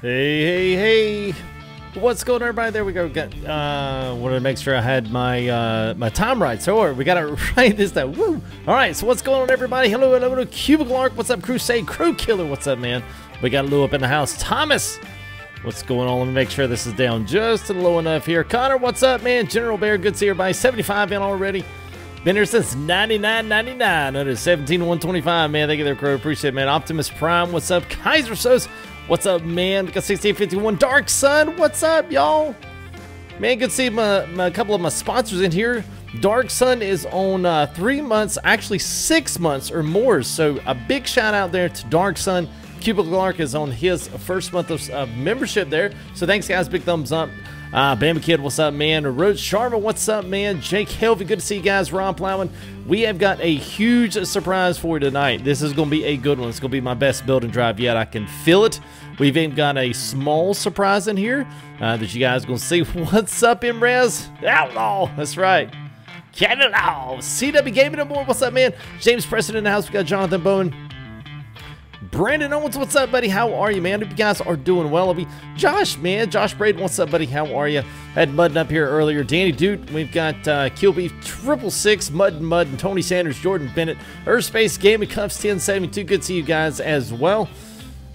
Hey, hey, hey. What's going on, everybody? There we go. Got, uh, wanted to make sure I had my uh, my time right. So we got it right this time. Woo! All right, so what's going on, everybody? Hello, hello, hello. Cubicle Ark, what's up? Crusade Crew Killer, what's up, man? We got Lou up in the house. Thomas, what's going on? Let me make sure this is down just low enough here. Connor, what's up, man? General Bear, good to see everybody. 75 in already. Been here since 99.99 under 17 125, man. Thank you there, Crow. Appreciate it, man. Optimus Prime, what's up? Kaiser Sos, What's up, man? Got 1651 Dark Sun. What's up, y'all? Man, good to see my, my, a couple of my sponsors in here. Dark Sun is on uh, three months, actually six months or more. So a big shout out there to Dark Sun. Cubicle Ark is on his first month of uh, membership there. So thanks, guys. Big thumbs up. Uh, Bama Kid, what's up, man? Rose Sharma, what's up, man? Jake Helvey, good to see you guys. Ron Plowman, we have got a huge surprise for you tonight. This is going to be a good one. It's going to be my best building drive yet. I can feel it. We've even got a small surprise in here uh, that you guys going to see. What's up, Imrez? Outlaw, that's right. Canada, CW Gaming and more. What's up, man? James Preston in the house. We got Jonathan Bowen. Brandon Owens, what's up, buddy? How are you, man? Hope you guys are doing well. I Be Josh, man. Josh Braden, what's up, buddy? How are you? Had Mudden up here earlier. Danny Dude, we've got uh, Kill Beef, Triple Six, Mud and Mud, and Tony Sanders, Jordan Bennett, Earthspace Gaming Cuffs 1072. Good to see you guys as well.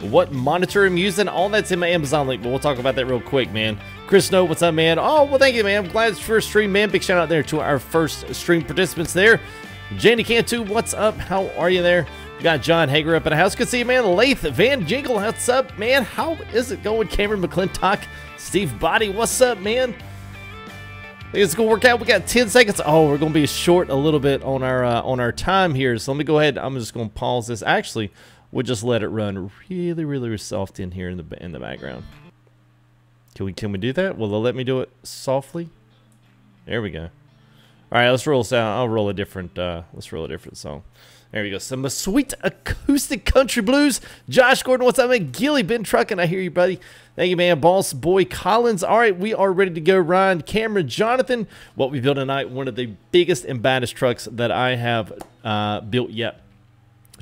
What monitor I'm using, all that's in my Amazon link, but we'll talk about that real quick, man. Chris Snow, what's up, man? Oh, well, thank you, man. I'm glad it's first stream, man. Big shout out there to our first stream participants there. Janie Cantu, what's up? How are you there? Got John Hager up in the house. Good to see you, man. Lath Van Jingle, what's up, man? How is it going? Cameron McClintock, Steve Body, what's up, man? it's gonna work out. We got 10 seconds. Oh, we're gonna be short a little bit on our uh, on our time here. So let me go ahead. I'm just gonna pause this. Actually, we'll just let it run really, really soft in here in the in the background. Can we can we do that? Will they let me do it softly? There we go. All right, let's roll sound. I'll roll a different. Uh, let's roll a different song. There we go. Some sweet acoustic country blues. Josh Gordon, what's up, man? Gilly, been trucking. I hear you, buddy. Thank you, man. Boss Boy Collins. All right, we are ready to go. Ryan, Cameron, Jonathan. What we built tonight, one of the biggest and baddest trucks that I have uh, built yet.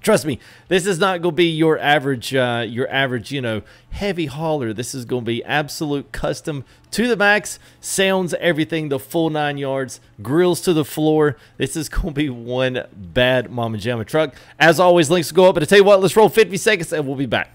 Trust me, this is not going to be your average, uh, your average, you know, heavy hauler. This is going to be absolute custom to the max, sounds, everything, the full nine yards, grills to the floor. This is going to be one bad Mama Jamma truck. As always, links go up. But I tell you what, let's roll 50 seconds and we'll be back.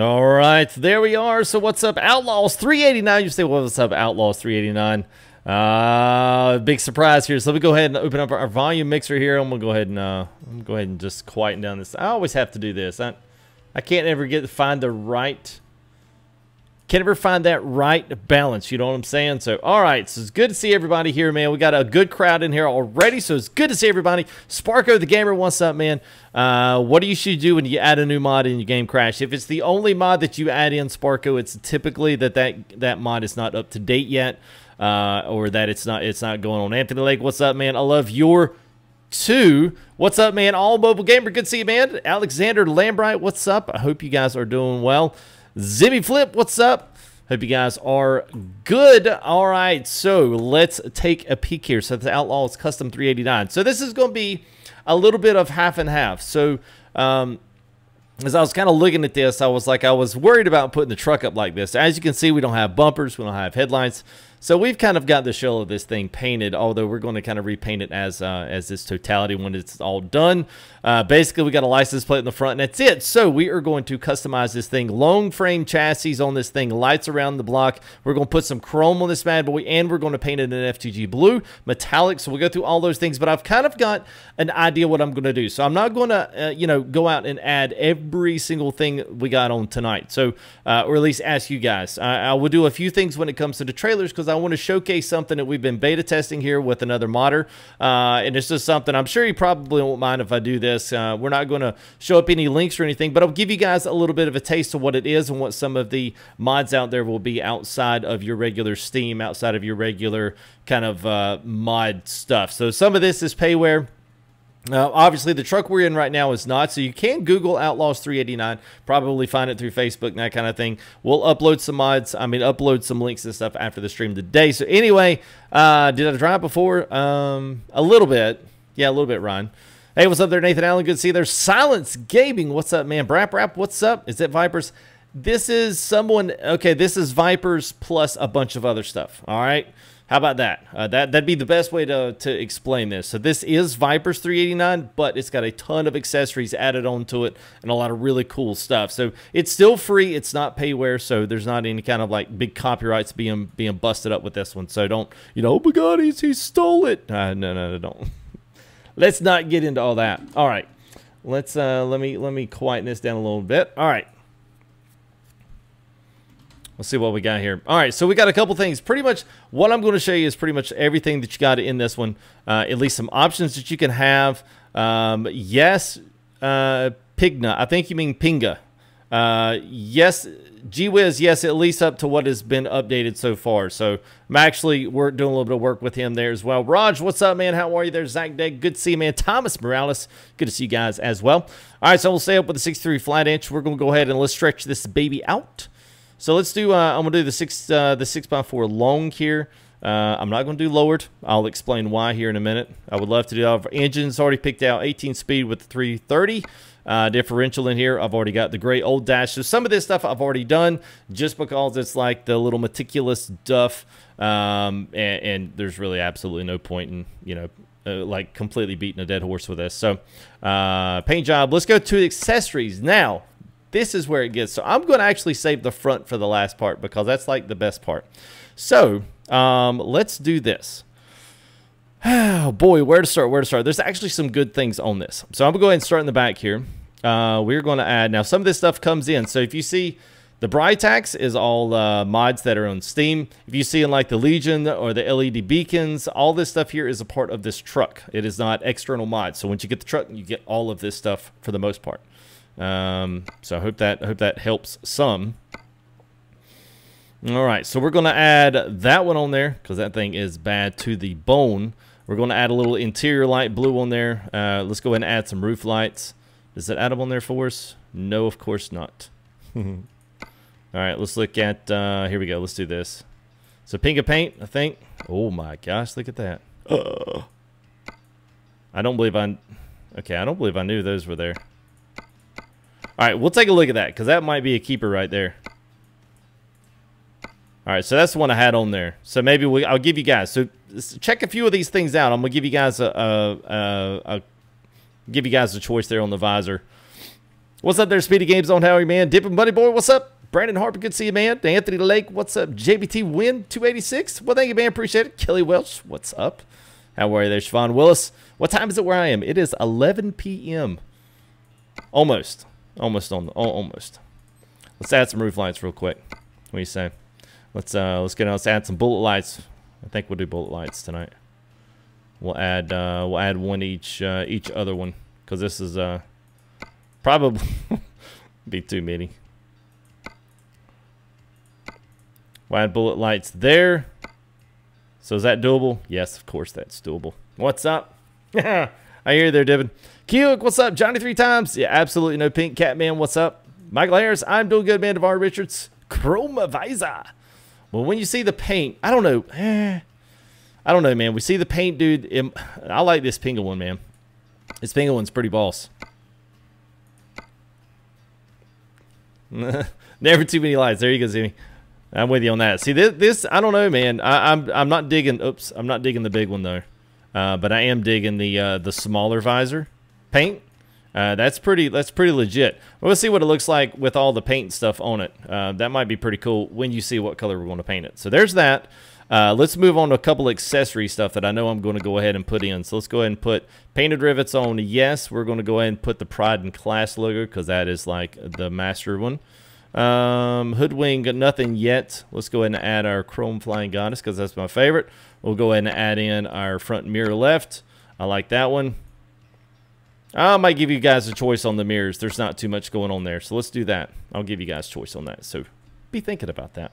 All right, there we are. So what's up, Outlaws 389? You say, what's up, Outlaws 389? Uh, big surprise here. So let me go ahead and open up our volume mixer here. I'm gonna go ahead and uh, I'm gonna go ahead and just quieten down this. I always have to do this. I, I can't ever get find the right can't ever find that right balance. You know what I'm saying? So, all right. So, it's good to see everybody here, man. We got a good crowd in here already. So, it's good to see everybody. Sparko the Gamer, what's up, man? Uh, what do you should do when you add a new mod in your game crash? If it's the only mod that you add in, Sparko, it's typically that that, that mod is not up to date yet. Uh, or that it's not it's not going on. Anthony Lake, what's up, man? I love your two. What's up, man? All mobile gamer, good to see you, man. Alexander Lambright, what's up? I hope you guys are doing well. Zimmy Flip, what's up? Hope you guys are good. All right, so let's take a peek here. So the Outlaw is Custom 389. So this is going to be a little bit of half and half. So um, as I was kind of looking at this, I was like, I was worried about putting the truck up like this. As you can see, we don't have bumpers, we don't have headlights. So we've kind of got the shell of this thing painted, although we're going to kind of repaint it as uh, as this totality when it's all done. Uh, basically, we got a license plate in the front, and that's it. So we are going to customize this thing. Long frame chassis on this thing, lights around the block. We're going to put some chrome on this bad boy, and we're going to paint it in FTG blue, metallic. So we'll go through all those things, but I've kind of got an idea what I'm going to do. So I'm not going to, uh, you know, go out and add every single thing we got on tonight. So, uh, or at least ask you guys. I, I will do a few things when it comes to the trailers because I want to showcase something that we've been beta testing here with another modder. Uh, and it's just something I'm sure you probably won't mind if I do this this. Uh, we're not going to show up any links or anything, but I'll give you guys a little bit of a taste of what it is and what some of the mods out there will be outside of your regular Steam, outside of your regular kind of uh, mod stuff. So some of this is payware. Now, obviously, the truck we're in right now is not, so you can Google Outlaws 389, probably find it through Facebook and that kind of thing. We'll upload some mods, I mean, upload some links and stuff after the stream today. So, anyway, uh, did I drive before? Um, a little bit. Yeah, a little bit, Ryan. Hey, what's up there, Nathan Allen? Good to see you. There's Silence Gaming. What's up, man? Brap Rap, what's up? Is it Vipers? This is someone, okay, this is Vipers plus a bunch of other stuff, all right? How about that? Uh, that that'd be the best way to to explain this. So this is Vipers 389, but it's got a ton of accessories added onto it and a lot of really cool stuff. So it's still free. It's not payware, so there's not any kind of like big copyrights being being busted up with this one. So don't you know? Oh my God, he's he stole it. Uh, no, no, no, don't. Let's not get into all that. All right, let's uh, let me let me quieten this down a little bit. All right. Let's see what we got here. All right, so we got a couple things. Pretty much what I'm going to show you is pretty much everything that you got in this one. Uh, at least some options that you can have. Um, yes, uh, Pigna. I think you mean Pinga. Uh, yes, GWiz, yes, at least up to what has been updated so far. So I'm actually work, doing a little bit of work with him there as well. Raj, what's up, man? How are you there? Zach Day, good to see you, man. Thomas Morales, good to see you guys as well. All right, so we'll stay up with the 63 flat inch. We're going to go ahead and let's stretch this baby out. So let's do, uh, I'm going to do the 6 uh, the 6x4 long here. Uh, I'm not going to do lowered. I'll explain why here in a minute. I would love to do that. Engine's already picked out 18 speed with the 330 uh, differential in here. I've already got the great old dash. So some of this stuff I've already done just because it's like the little meticulous duff. Um, and, and, there's really absolutely no point in, you know, uh, like completely beating a dead horse with this. So uh, paint job. Let's go to accessories. Now, this is where it gets. So I'm going to actually save the front for the last part because that's like the best part. So um, let's do this. Oh boy, where to start? Where to start? There's actually some good things on this. So I'm going to go ahead and start in the back here. Uh, we're going to add now. Some of this stuff comes in. So if you see the Britax is all uh, mods that are on Steam. If you see in like the Legion or the LED beacons, all this stuff here is a part of this truck. It is not external mods. So once you get the truck, you get all of this stuff for the most part. Um, so I hope that I hope that helps some. All right, so we're going to add that one on there because that thing is bad to the bone. We're going to add a little interior light blue on there. Uh, let's go ahead and add some roof lights. Is that add on there for us? No, of course not. All right, let's look at, uh, here we go. Let's do this. So pink of Paint, I think. Oh my gosh, look at that. Uh, I don't believe I, okay, I don't believe I knew those were there. All right, we'll take a look at that because that might be a keeper right there. All right, so that's the one I had on there. So maybe we, I'll give you guys. So check a few of these things out. I'm gonna give you guys a, a, a, a give you guys a choice there on the visor. What's up there, Speedy Games on Howie man? Dipping Buddy Boy, what's up? Brandon Harper, good to see you, man. Anthony Lake, what's up? JBT Win 286. Well, thank you, man. Appreciate it. Kelly Welch, what's up? How are you there, Siobhan Willis? What time is it where I am? It is 11 p.m. Almost. Almost on the, almost. Let's add some roof lights real quick. What do you say? Let's uh let's get let's add some bullet lights. I think we'll do bullet lights tonight. We'll add uh we'll add one each uh each other one because this is uh probably be too many. We'll add bullet lights there. So is that doable? Yes, of course that's doable. What's up? I hear you there, Devin. Keok, what's up? Johnny three times. Yeah, absolutely no pink. Catman, what's up? Michael Harris, I'm doing good, man. DeVar Richards. Chroma Visa. Well, when you see the paint, I don't know. Eh, I don't know, man. We see the paint, dude. It, I like this Pinga one, man. This Pinga one's pretty boss. Never too many lights. There you go, Zimmy. I'm with you on that. See this, this I don't know, man. I, am I'm, I'm not digging. Oops, I'm not digging the big one though. Uh, but I am digging the uh, the smaller visor paint. Uh, that's pretty. That's pretty legit. We'll see what it looks like with all the paint stuff on it. Uh, that might be pretty cool when you see what color we're going to paint it. So there's that. Uh, let's move on to a couple accessory stuff that I know I'm going to go ahead and put in. So let's go ahead and put painted rivets on. Yes, we're going to go ahead and put the Pride and Class logo because that is like the master one. Um, Hoodwing, nothing yet. Let's go ahead and add our Chrome Flying Goddess because that's my favorite. We'll go ahead and add in our front mirror left. I like that one. I might give you guys a choice on the mirrors. There's not too much going on there. So let's do that. I'll give you guys choice on that. So be thinking about that.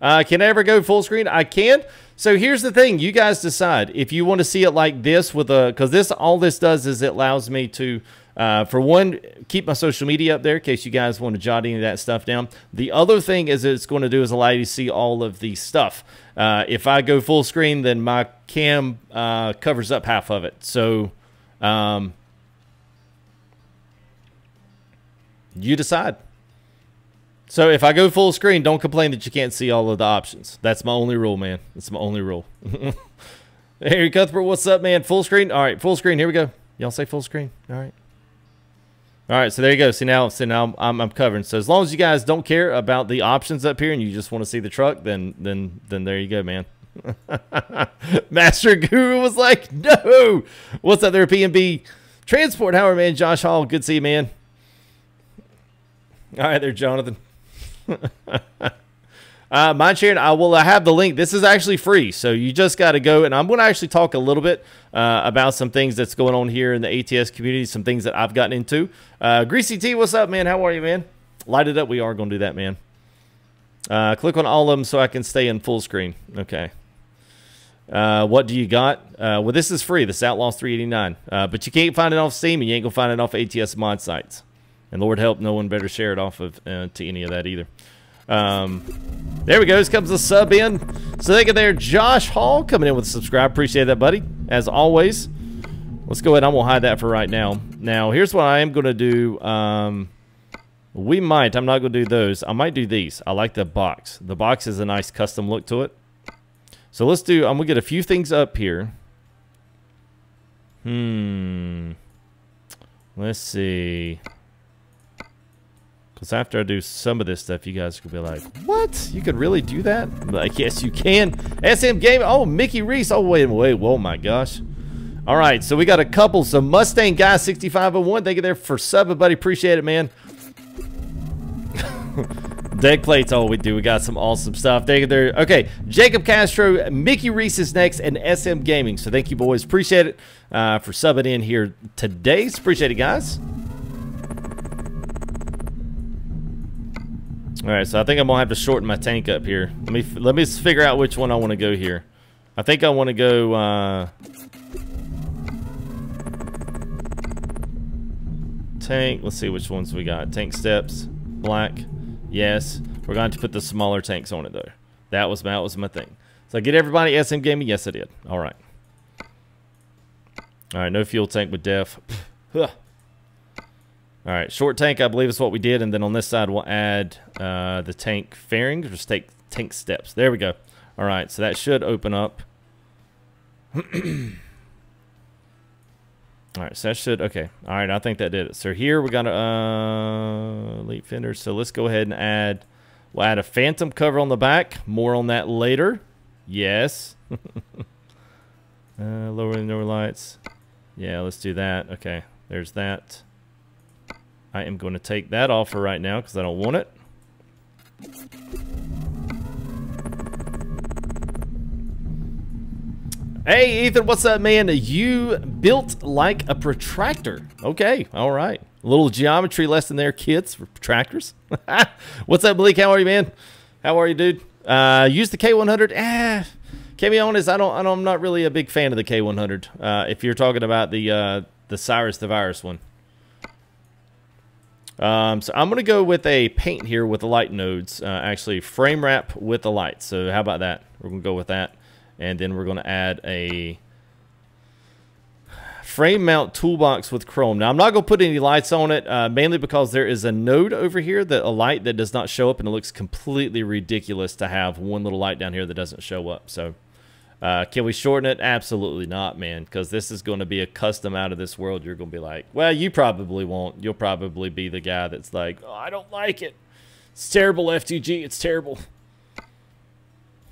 Uh, can I ever go full screen? I can. So here's the thing: you guys decide if you want to see it like this with a because this all this does is it allows me to. Uh, for one, keep my social media up there in case you guys want to jot any of that stuff down. The other thing is it's going to do is allow you to see all of the stuff. Uh, if I go full screen, then my cam uh, covers up half of it. So um, you decide. So if I go full screen, don't complain that you can't see all of the options. That's my only rule, man. That's my only rule. Harry Cuthbert, what's up, man? Full screen? All right, full screen. Here we go. Y'all say full screen? All right. All right, so there you go. See now, see now I'm, I'm covering. So as long as you guys don't care about the options up here and you just want to see the truck, then then then there you go, man. Master Guru was like, no. What's up there, PNB Transport Howard, man? Josh Hall, good to see you, man. All right, there, Jonathan. uh, mind sharing, I will have the link. This is actually free, so you just got to go. And I'm going to actually talk a little bit uh, about some things that's going on here in the ATS community, some things that I've gotten into. Uh, Greasy T, what's up, man? How are you, man? Light it up. We are going to do that, man. Uh, click on all of them so I can stay in full screen. Okay. Uh, what do you got? Uh, well, this is free. This Outlaws 389. Uh, but you can't find it off Steam, and you ain't going to find it off ATS mod sites. And Lord help, no one better share it off of uh, to any of that either. Um, there we go. This comes the sub in. So thank you there, Josh Hall coming in with a subscribe. Appreciate that, buddy. As always. Let's go ahead. I'm to hide that for right now. Now, here's what I am going to do. Um, we might. I'm not going to do those. I might do these. I like the box. The box is a nice custom look to it. So let's do, I'm going to get a few things up here. Hmm. Let's see. Because after I do some of this stuff, you guys could be like, what? You could really do that? I'm like, yes, you can. SM Game. Oh, Mickey Reese. Oh, wait, wait. Whoa, my gosh. All right, so we got a couple. So Mustang Guy 6501. Thank you there for subbing, buddy. Appreciate it, man. Deck plates, all we do. We got some awesome stuff. Thank you there. Okay, Jacob Castro, Mickey Reese is next, and SM Gaming. So thank you, boys. Appreciate it uh, for subbing in here today. Appreciate it, guys. All right, so I think I'm gonna have to shorten my tank up here. Let me let me figure out which one I want to go here. I think I want to go. Uh, tank. Let's see which ones we got. Tank steps, black. Yes, we're going to put the smaller tanks on it though. That was that was my thing. So I get everybody SM gaming. Yes, I did. All right. All right, no fuel tank with def. All right, short tank, I believe is what we did. And then on this side, we'll add uh, the tank fairings, just take tank steps. There we go. All right, so that should open up. All right, so that should, okay. All right, I think that did it. So here we got a uh, elite fender. So let's go ahead and add, we'll add a phantom cover on the back. More on that later. Yes. uh, lower the lower lights. Yeah, let's do that. Okay, there's that. I am going to take that offer right now because I don't want it. Hey, Ethan, what's up, man? You built like a protractor. Okay, all right. A little geometry lesson there, kids, for protractors. what's up, Malik? How are you, man? How are you, dude? Uh, use the K100. Ah, can be honest, I don't, I I'm not really a big fan of the K100. Uh, if you're talking about the uh, the Cyrus the Virus one. Um, so I'm going to go with a paint here with the light nodes. Uh, actually, frame wrap with the light. So how about that? We're going to go with that. And then we're going to add a frame mount toolbox with chrome. Now, I'm not going to put any lights on it, uh, mainly because there is a node over here, that a light that does not show up, and it looks completely ridiculous to have one little light down here that doesn't show up. So uh, can we shorten it? Absolutely not, man, because this is going to be a custom out of this world. You're going to be like, well, you probably won't. You'll probably be the guy that's like, oh, I don't like it. It's terrible, FTG. It's terrible.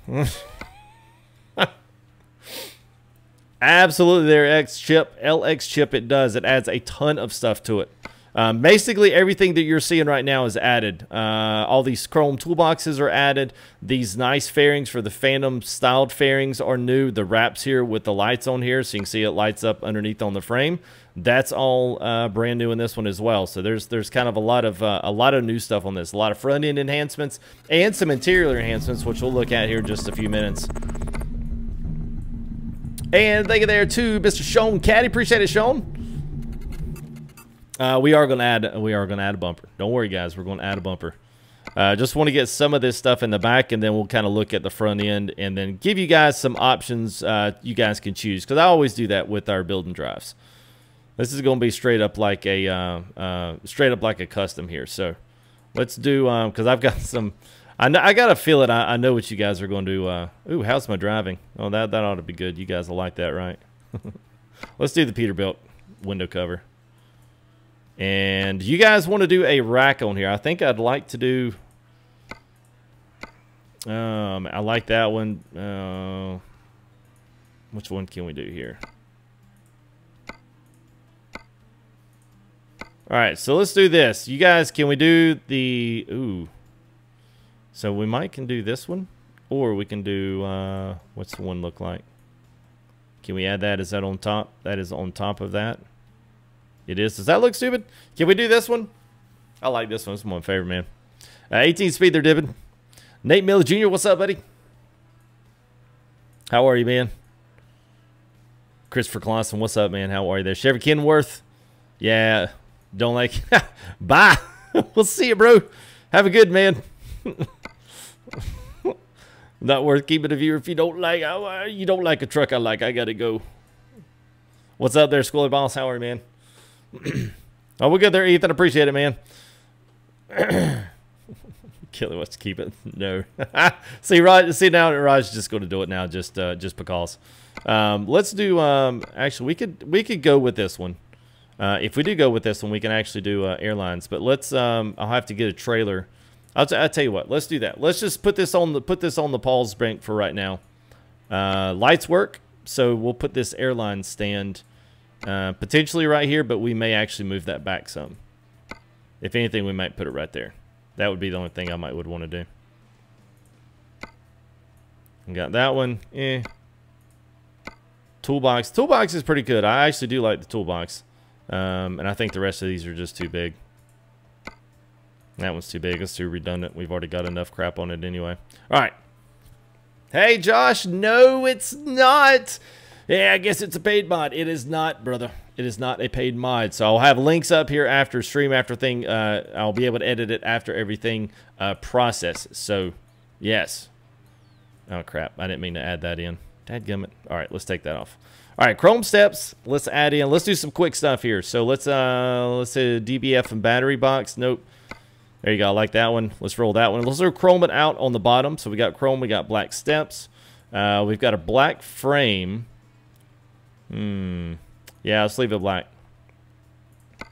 Absolutely, there, X chip, LX chip, it does. It adds a ton of stuff to it. Um, basically, everything that you're seeing right now is added. Uh, all these chrome toolboxes are added. These nice fairings for the Phantom styled fairings are new. The wraps here with the lights on here, so you can see it lights up underneath on the frame. That's all uh, brand new in this one as well. So there's there's kind of a lot of uh, a lot of new stuff on this. A lot of front end enhancements and some interior enhancements, which we'll look at here in just a few minutes. And thank you there to Mr. Sean Caddy. Appreciate it, Sean. Uh, we are gonna add we are gonna add a bumper. Don't worry, guys. We're gonna add a bumper. Uh, just want to get some of this stuff in the back, and then we'll kind of look at the front end, and then give you guys some options uh, you guys can choose. Because I always do that with our building drives. This is going to be straight up like a uh, uh, straight up like a custom here. So let's do because um, I've got some. I know, I got to feel it. I, I, know what you guys are going to do. Uh, ooh, how's my driving? Oh, that that ought to be good. You guys will like that, right? let's do the Peterbilt window cover. And you guys want to do a rack on here. I think I'd like to do... Um, I like that one. Uh, which one can we do here? All right, so let's do this. You guys, can we do the... Ooh. So we might can do this one. Or we can do... Uh, what's the one look like? Can we add that? Is that on top? That is on top of that. It is. Does that look stupid? Can we do this one? I like this one. It's my favorite, man. Uh, 18 speed, they're dipping. Nate Miller Jr., what's up, buddy? How are you, man? Christopher Clausen, what's up, man? How are you there? Chevy Kenworth, yeah, don't like. Bye. we'll see you, bro. Have a good man. Not worth keeping a viewer if you don't like. You don't like a truck I like. I gotta go. What's up there, Schooler Boss? How are you, man? oh, we're good there, Ethan. Appreciate it, man. Kelly wants to keep it. No. see, Raj. See now, Raj just going to do it now, just uh, just because. Um, let's do. Um, actually, we could we could go with this one. Uh, if we do go with this one, we can actually do uh, airlines. But let's. Um, I'll have to get a trailer. I'll, t- I'll tell you what. Let's do that. Let's just put this on the put this on the Paul's bank for right now. Uh, lights work, so we'll put this airline stand uh, potentially right here, but we may actually move that back some. If anything, we might put it right there. That would be the only thing I might would want to do. Got that one. Eh. Toolbox. Toolbox is pretty good. I actually do like the toolbox. Um, and I think the rest of these are just too big. That one's too big. It's too redundant. We've already got enough crap on it anyway. All right. Hey, Josh. No, it's not. Yeah, I guess it's a paid mod. It is not, brother. It is not a paid mod. So I'll have links up here after stream, after thing. Uh, I'll be able to edit it after everything uh, processes. So, yes. Oh, crap. I didn't mean to add that in. Dadgummit. All right, let's take that off. All right, Chrome steps. Let's add in. Let's do some quick stuff here. So let's uh let's say DEF and battery box. Nope. There you go. I like that one. Let's roll that one. Let's throw chrome it out on the bottom. So we got chrome. We got black steps. Uh, we've got a black frame. Hmm. Yeah, let's leave it black.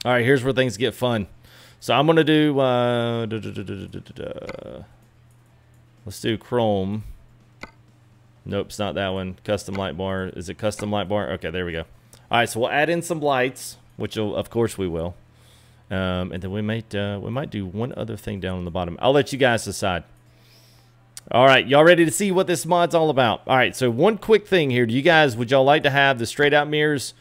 All right, here's where things get fun. So I'm gonna do. Uh, da, da, da, let's do chrome. Nope, it's not that one. Custom light bar. Is it custom light bar? Okay, there we go. All right, so we'll add in some lights, which of course we will. Um, and then we might uh, we might do one other thing down on the bottom. I'll let you guys decide. All right, y'all ready to see what this mod's all about? All right, so one quick thing here. Do you guys, would y'all like to have the straight out mirrors?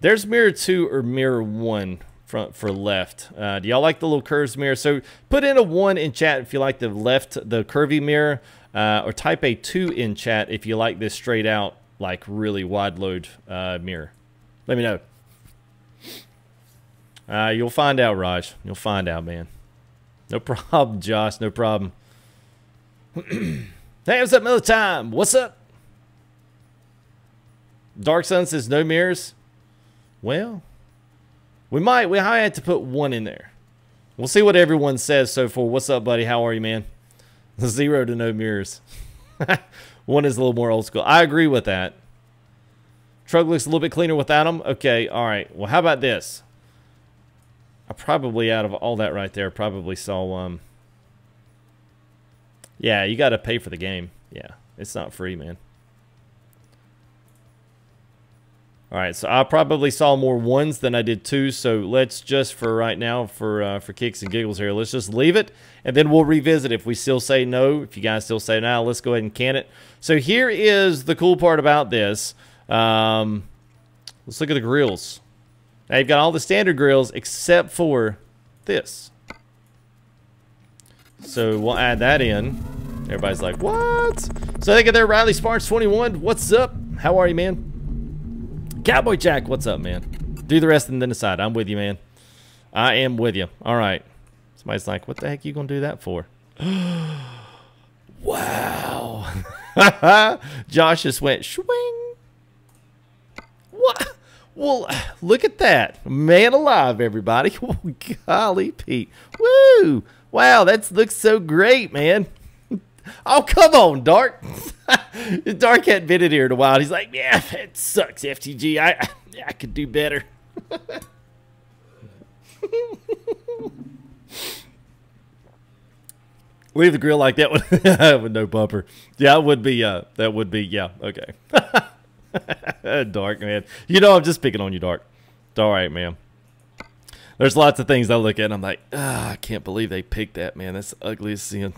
There's mirror two or mirror one front for left. Uh, do y'all like the little curves mirror? So put in a one in chat if you like the left, the curvy mirror, uh, or type a two in chat if you like this straight out, like really wide load uh, mirror. Let me know. Uh, you'll find out, Raj. You'll find out, man. No problem, Josh. No problem. hey, what's up, Miller Time? What's up? Dark Sun says no mirrors. Well, we might. We might have to put one in there. We'll see what everyone says so far. What's up, buddy? How are you, man? Zero to no mirrors. one is a little more old school. I agree with that. Truck looks a little bit cleaner without them. Okay, all right. Well, how about this? I probably, out of all that right there, probably saw um, yeah, you got to pay for the game. Yeah, it's not free, man. All right, so I probably saw more ones than I did twos, so let's just for right now, for uh, for kicks and giggles here, let's just leave it, and then we'll revisit if we still say no. If you guys still say no, let's go ahead and can it. So here is the cool part about this. Um, Let's look at the grills. Now you've got all the standard grills except for this. So we'll add that in. Everybody's like, what? So they get there, Riley Sparks 21. What's up? How are you, man? Cowboy Jack, what's up, man? Do the rest and then decide. I'm with you, man. I am with you. All right. Somebody's like, what the heck you going to do that for? wow. Josh just went swing. What? Well, look at that. Man alive, everybody. Golly, Pete. Woo. Wow, that looks so great, man. Oh, come on, Dark. Dark hadn't been in here in a while. He's like, yeah, that sucks, FTG. I, I could do better. Leave the grill like that with, no bumper. Yeah, it would be. Uh, that would be. Yeah, okay. dark man, you know I'm just picking on you, Dark. It's all right, man. There's lots of things I look at and I'm like, I can't believe they picked that, man. That's the ugliest sin.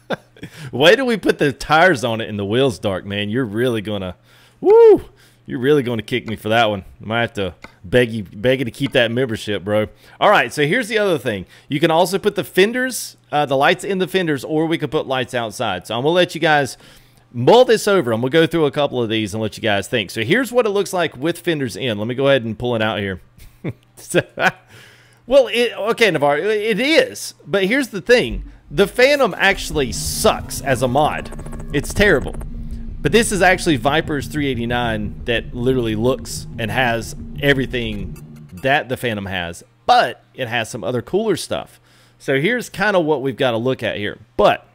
Why do we put the tires on it and the wheels dark, man? You're really gonna, woo! You're really going to kick me for that one. I might have to beg you, beg you to keep that membership, bro. All right, so here's the other thing. You can also put the fenders, uh, the lights in the fenders, or we could put lights outside. So I'm gonna let you guys mull this over. I'm gonna go through a couple of these and let you guys think. So here's what it looks like with fenders in. Let me go ahead and pull it out here. well, it, okay, Navarre, it is. But here's the thing. The Phantom actually sucks as a mod. It's terrible. But this is actually Viper's 389 that literally looks and has everything that the Phantom has, but it has some other cooler stuff. So here's kind of what we've got to look at here. But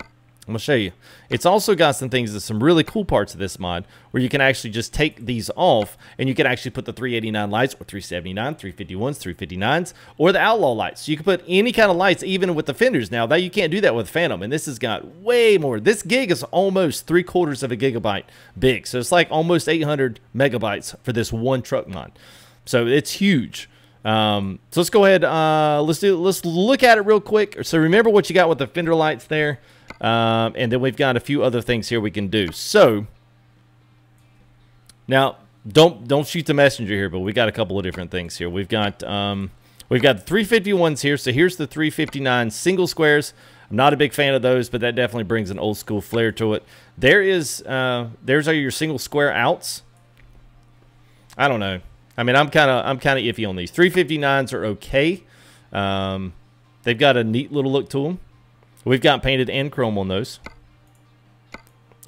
I'm going to show you. It's also got some things, that's some really cool parts of this mod where you can actually just take these off and you can actually put the 389 lights or 379, 351s, 359s, or the outlaw lights. You can put any kind of lights even with the fenders. Now, that you can't do that with Phantom, and this has got way more. This gig is almost three quarters of a gigabyte big. So it's like almost 800 megabytes for this one truck mod. So it's huge. Um, so let's go ahead. Uh, let's do. Let's look at it real quick. So remember what you got with the fender lights there. Um, and then we've got a few other things here we can do. So now don't don't shoot the messenger here, but we got a couple of different things here. We've got um, we've got the 351s here. So here's the 359 single squares. I'm not a big fan of those, but that definitely brings an old school flair to it. There is uh, there's are your single square outs. I don't know. I mean, I'm kind of I'm kind of iffy on these. 359s are okay. Um, they've got a neat little look to them. We've got painted and chrome on those.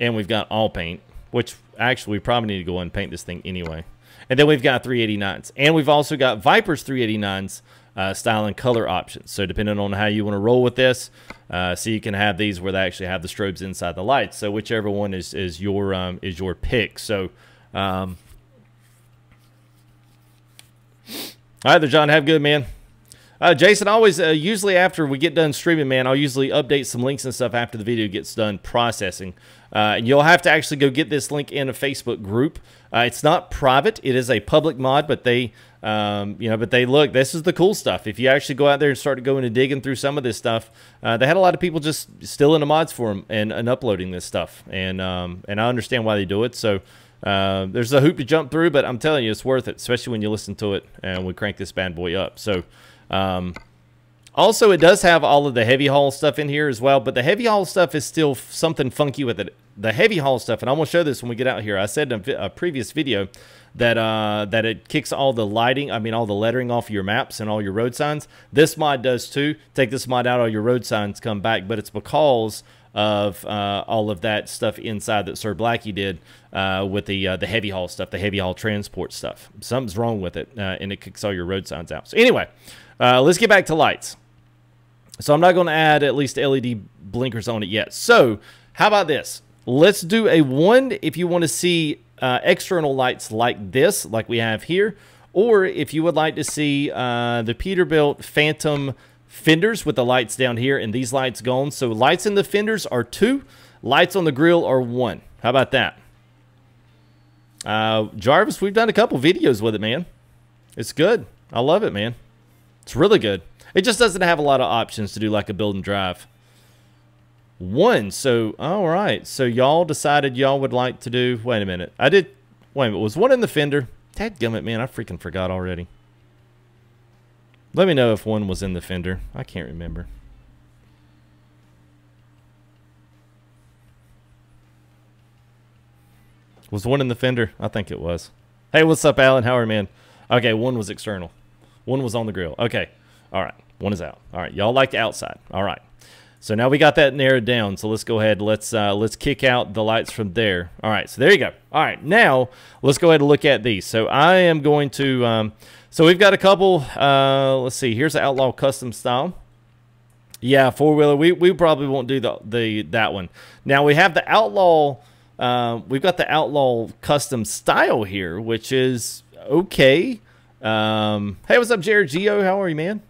And we've got all paint, which actually we probably need to go and paint this thing anyway. And then we've got 389s. And we've also got Viper's 389s uh, style and color options. So depending on how you want to roll with this, uh, so you can have these where they actually have the strobes inside the lights. So whichever one is, is your um, is your pick. So um, all right, there, John. Have good, man. Uh, Jason, always, uh, usually after we get done streaming, man, I'll usually update some links and stuff after the video gets done processing. Uh, and you'll have to actually go get this link in a Facebook group. Uh, it's not private; it is a public mod, but they, um, you know, but they look. This is the cool stuff. If you actually go out there and start going and digging through some of this stuff, uh, they had a lot of people just still in the mods forum and, and uploading this stuff, and um, and I understand why they do it. So. Uh, there's a hoop to jump through, but I'm telling you, it's worth it, especially when you listen to it and we crank this bad boy up. So, um, also, it does have all of the heavy haul stuff in here as well, but the heavy haul stuff is still something funky with it. The heavy haul stuff, and I'm going to show this when we get out here. I said in a, previous video that uh, that it kicks all the lighting, I mean all the lettering off your maps and all your road signs. This mod does too. Take this mod out, all your road signs come back, but it's because of uh, all of that stuff inside that Sir Blackie did uh, with the uh, the heavy haul stuff, the heavy haul transport stuff. Something's wrong with it, uh, and it kicks all your road signs out. So anyway, uh, let's get back to lights. So I'm not going to add at least LED blinkers on it yet. So how about this? Let's do a one if you want to see uh, external lights like this, like we have here, or if you would like to see uh, the Peterbilt Phantom fenders with the lights down here and these lights gone. So lights in the fenders are two, lights on the grill are one. How about that? Uh, Jarvis, we've done a couple videos with it, man. It's good. I love it, man. It's really good. It just doesn't have a lot of options to do like a build and drive. One. So, all right. So y'all decided y'all would like to do, wait a minute. I did, wait a minute. Was one in the fender? Dadgummit, man, I freaking forgot already. Let me know if one was in the fender. I can't remember. Was one in the fender? I think it was. Hey, what's up, Alan? How are you, man? Okay, one was external. One was on the grill. Okay. All right. One is out. All right. Y'all like the outside. All right. So now we got that narrowed down. So let's go ahead. Let's uh, let's kick out the lights from there. All right. So there you go. All right. Now let's go ahead and look at these. So I am going to. Um, so we've got a couple. Uh, let's see. Here's the Outlaw Custom Style. Yeah, four wheeler. We we probably won't do the the that one. Now we have the Outlaw uh, we've got the Outlaw Custom Style here, which is okay. Um, hey, what's up, Jared Geo? How are you, man?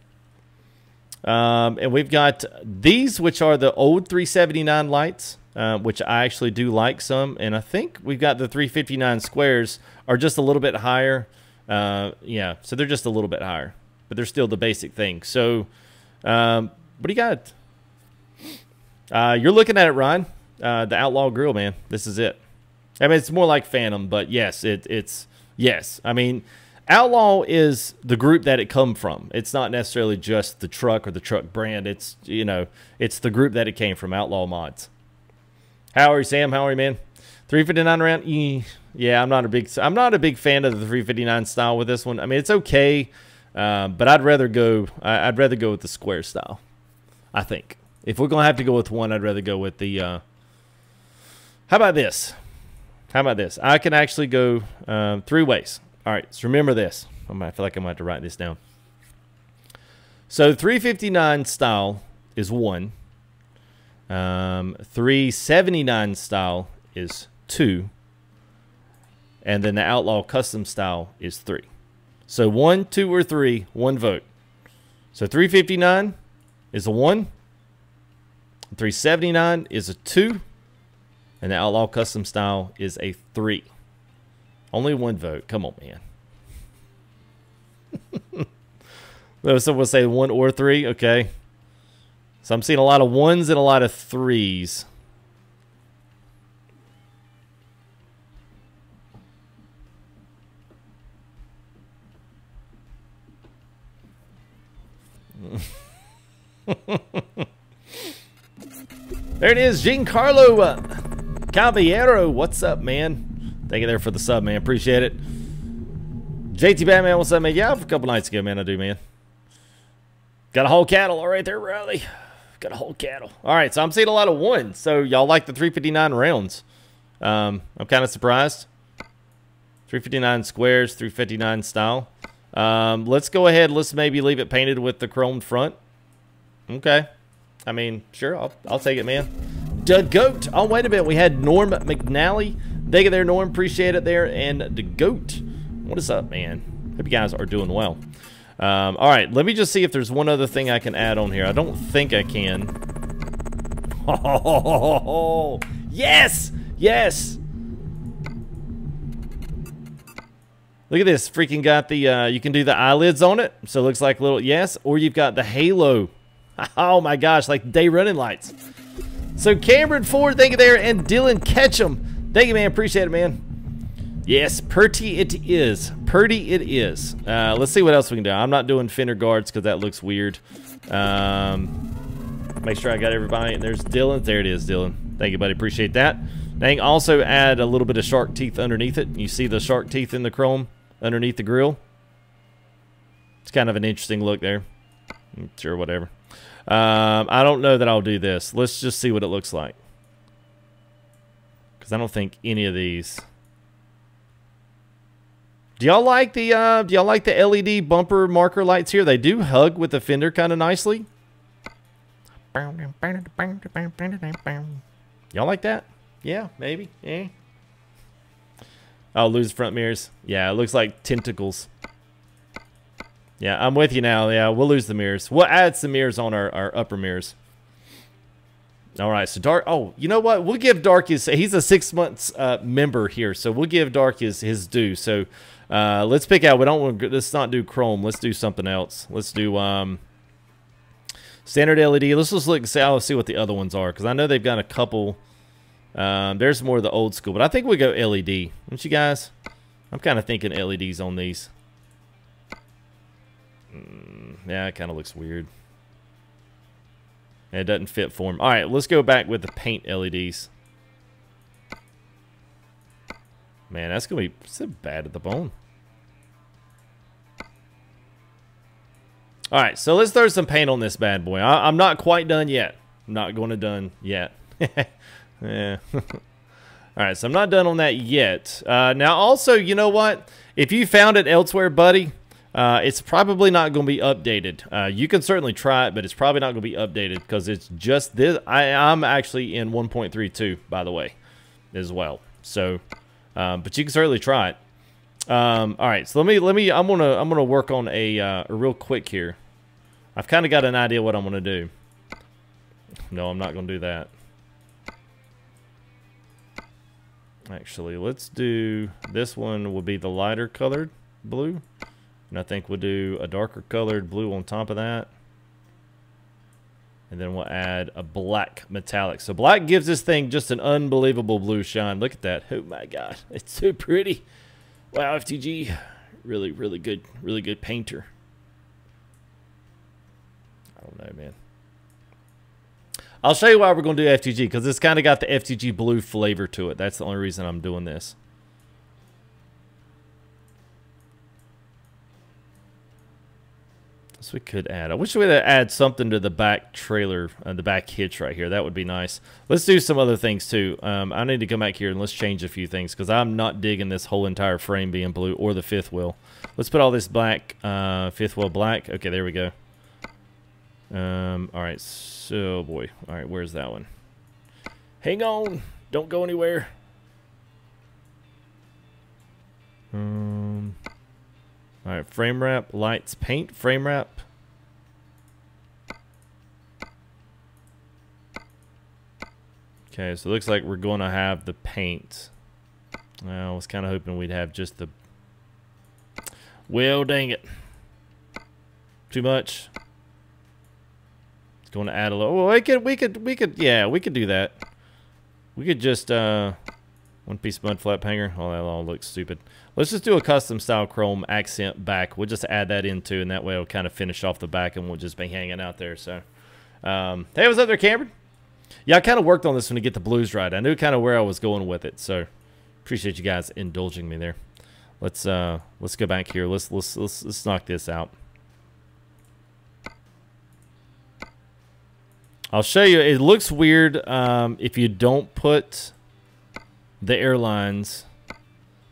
Um, and we've got these, which are the old 379 lights, uh, which I actually do like some. And I think we've got the 359 squares are just a little bit higher. Uh, yeah, so they're just a little bit higher, but they're still the basic thing. So, um, what do you got? Uh, you're looking at it, Ryan uh, the Outlaw Grill, man. This is it. I mean, it's more like Phantom, but yes, it, it's yes. I mean, Outlaw is the group that it come from. It's not necessarily just the truck or the truck brand. It's you know, it's the group that it came from. Outlaw Mods. How are you, Sam? How are you, man? 359 round. Yeah, I'm not a big. I'm not a big fan of the 359 style with this one. I mean, it's okay, uh, but I'd rather go. I'd rather go with the square style. I think if we're gonna have to go with one, I'd rather go with the. Uh, how about this? How about this? I can actually go um, three ways. All right, so remember this. I feel like I might have to write this down. So 359 style is one. Um, 379 style is two. And then the Outlaw Custom style is three. So one, two, or three, one vote. So 359 is a one. 379 is a two. And the Outlaw Custom Style is a 3. Only one vote. Come on, man. Some will say 1 or 3. Okay. So I'm seeing a lot of 1s and a lot of 3s. there it is, Giancarlo. Uh, Caballero, what's up, man? Thank you there for the sub, man. Appreciate it. JT Batman, what's up, man? Yeah, a couple nights ago, man. I do, man. Got a whole cattle all right there, Riley. Got a whole cattle. All right, so I'm seeing a lot of ones. So y'all like the 359 rounds. Um, I'm kind of surprised. 359 squares, 359 style. Um, let's go ahead. Let's maybe leave it painted with the chromed front. Okay. I mean, sure, I'll, I'll take it, man. The Goat. Oh, wait a minute. We had Norm McNally. Thank you there, Norm. Appreciate it there. And the Goat. What is up, man? Hope you guys are doing well. Um, all right, let me just see if there's one other thing I can add on here. I don't think I can. Oh, yes! Yes! Look at this. Freaking got the, uh, you can do the eyelids on it. So it looks like a little, yes. Or you've got the halo. Oh my gosh, like day running lights. So Cameron Ford, thank you there, and Dylan Ketchum. Thank you, man. Appreciate it, man. Yes, Purty it is. Purdy it is. Uh, let's see what else we can do. I'm not doing fender guards because that looks weird. Um, make sure I got everybody. And there's Dylan. There it is, Dylan. Thank you, buddy. Appreciate that. Dang, also add a little bit of shark teeth underneath it. You see the shark teeth in the chrome underneath the grill? It's kind of an interesting look there. Sure, whatever. Um, I don't know that I'll do this. Let's just see what it looks like. I don't think any of these... Do y'all like the uh, do y'all like the LED bumper marker lights here? They do hug with the fender kind of nicely. Y'all like that? Yeah, maybe. Eh. I'll lose front mirrors. Yeah, it looks like tentacles. Yeah, I'm with you now. Yeah, we'll lose the mirrors. We'll add some mirrors on our, our upper mirrors. All right, so Dark. Oh, you know what? We'll give Dark his. He's a six months uh, member here, so we'll give Dark his his due. So uh, let's pick out. We don't want. Let's not do Chrome. Let's do something else. Let's do um standard LED. Let's just look and see. I'll see what the other ones are because I know they've got a couple. Um, there's more of the old school, but I think we go LED. Don't you guys? I'm kind of thinking LEDs on these. Mm, yeah, it kind of looks weird. It doesn't fit for them. All right, let's go back with the paint LEDs. Man, that's going to be so bad at the bone. All right, so let's throw some paint on this bad boy. I, am not quite done yet. I'm not going to done yet. yeah. All right, so I'm not done on that yet. Uh, now, also, you know what? If you found it elsewhere, buddy, uh, it's probably not going to be updated. Uh, you can certainly try it, but it's probably not going to be updated because it's just this. I, I'm actually in 1.32, by the way, as well. So, um, but you can certainly try it. Um, all right, so let me let me. I'm gonna I'm gonna work on a, uh, a real quick here. I've kind of got an idea what I'm gonna do. No, I'm not gonna do that. Actually, let's do this one. Will be the lighter colored blue. And I think we'll do a darker colored blue on top of that. And then we'll add a black metallic. So black gives this thing just an unbelievable blue shine. Look at that. Oh my god. It's so pretty. Wow, FTG. Really, really good, really good painter. I don't know, man. I'll show you why we're going to do FTG, because it's kind of got the FTG blue flavor to it. That's the only reason I'm doing this. We could add. I wish we would add something to the back trailer, uh, the back hitch right here. That would be nice. Let's do some other things too. Um, I need to come back here and let's change a few things because I'm not digging this whole entire frame being blue or the fifth wheel. Let's put all this black, uh, fifth wheel black. Okay, there we go. Um, all right, so boy. All right, where's that one? Hang on. Don't go anywhere. Um... All right, frame wrap, lights, paint, frame wrap. Okay, so it looks like we're going to have the paint. I was kind of hoping we'd have just the... Well, dang it. Too much. It's going to add a little... Well, we could, we could, we could, yeah, we could do that. We could just, uh... One piece mud flap hanger. Oh, that all looks stupid. Let's just do a custom style chrome accent back. We'll just add that into, and that way it'll kind of finish off the back, and we'll just be hanging out there. So, um, hey, what's up there, Cameron? Yeah, I kind of worked on this one to get the blues right. I knew kind of where I was going with it, so appreciate you guys indulging me there. Let's uh, let's go back here. Let's let's let's let's knock this out. I'll show you. It looks weird um, if you don't put the airlines.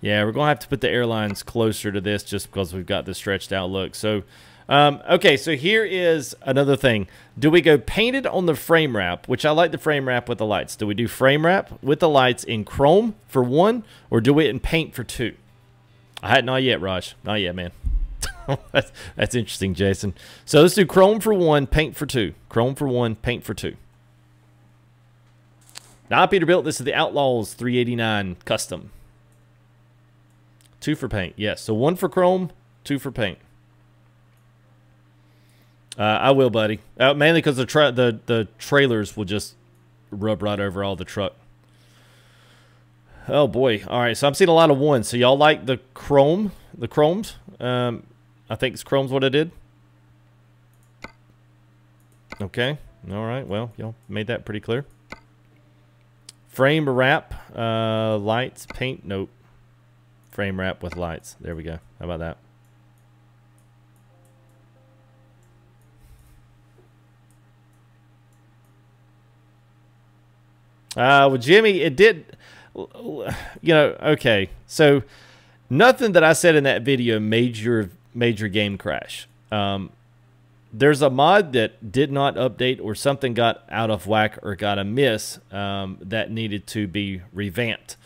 Yeah, we're going to have to put the airlines closer to this just because we've got the stretched out look. So, um, okay, so here is another thing. Do we go painted on the frame wrap, which I like the frame wrap with the lights. Do we do frame wrap with the lights in chrome for one, or do we in paint for two? I had not yet, Raj. Not yet, man. that's, that's interesting, Jason. So let's do chrome for one, paint for two. Chrome for one, paint for two. Not Peterbilt. This is the Outlaws 389 Custom. Two for paint. Yes. So one for chrome, two for paint. Uh, I will, buddy. Uh, mainly because the, the the trailers will just rub right over all the truck. Oh boy! All right, so I'm seeing a lot of ones. So y'all like the chrome, the chromes? Um, I think it's chrome's what I did. Okay. All right. Well, y'all made that pretty clear. Frame wrap, uh, lights, paint, nope. Frame wrap with lights. There we go. How about that? Uh, well, Jimmy, it did, you know, okay. So nothing that I said in that video made your, made your game crash. Um, there's a mod that did not update or something got out of whack or got a miss um, that needed to be revamped.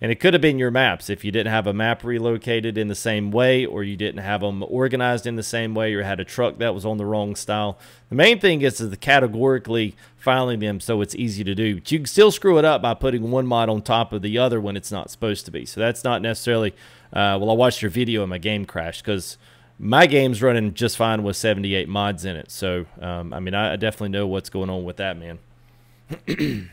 And it could have been your maps if you didn't have a map relocated in the same way or you didn't have them organized in the same way or had a truck that was on the wrong style. The main thing is, the categorically filing them so it's easy to do. But you can still screw it up by putting one mod on top of the other when it's not supposed to be. So that's not necessarily, uh, well, I watched your video and my game crashed because – my game's running just fine with 78 mods in it. So, um, I mean, I, I, definitely know what's going on with that, man.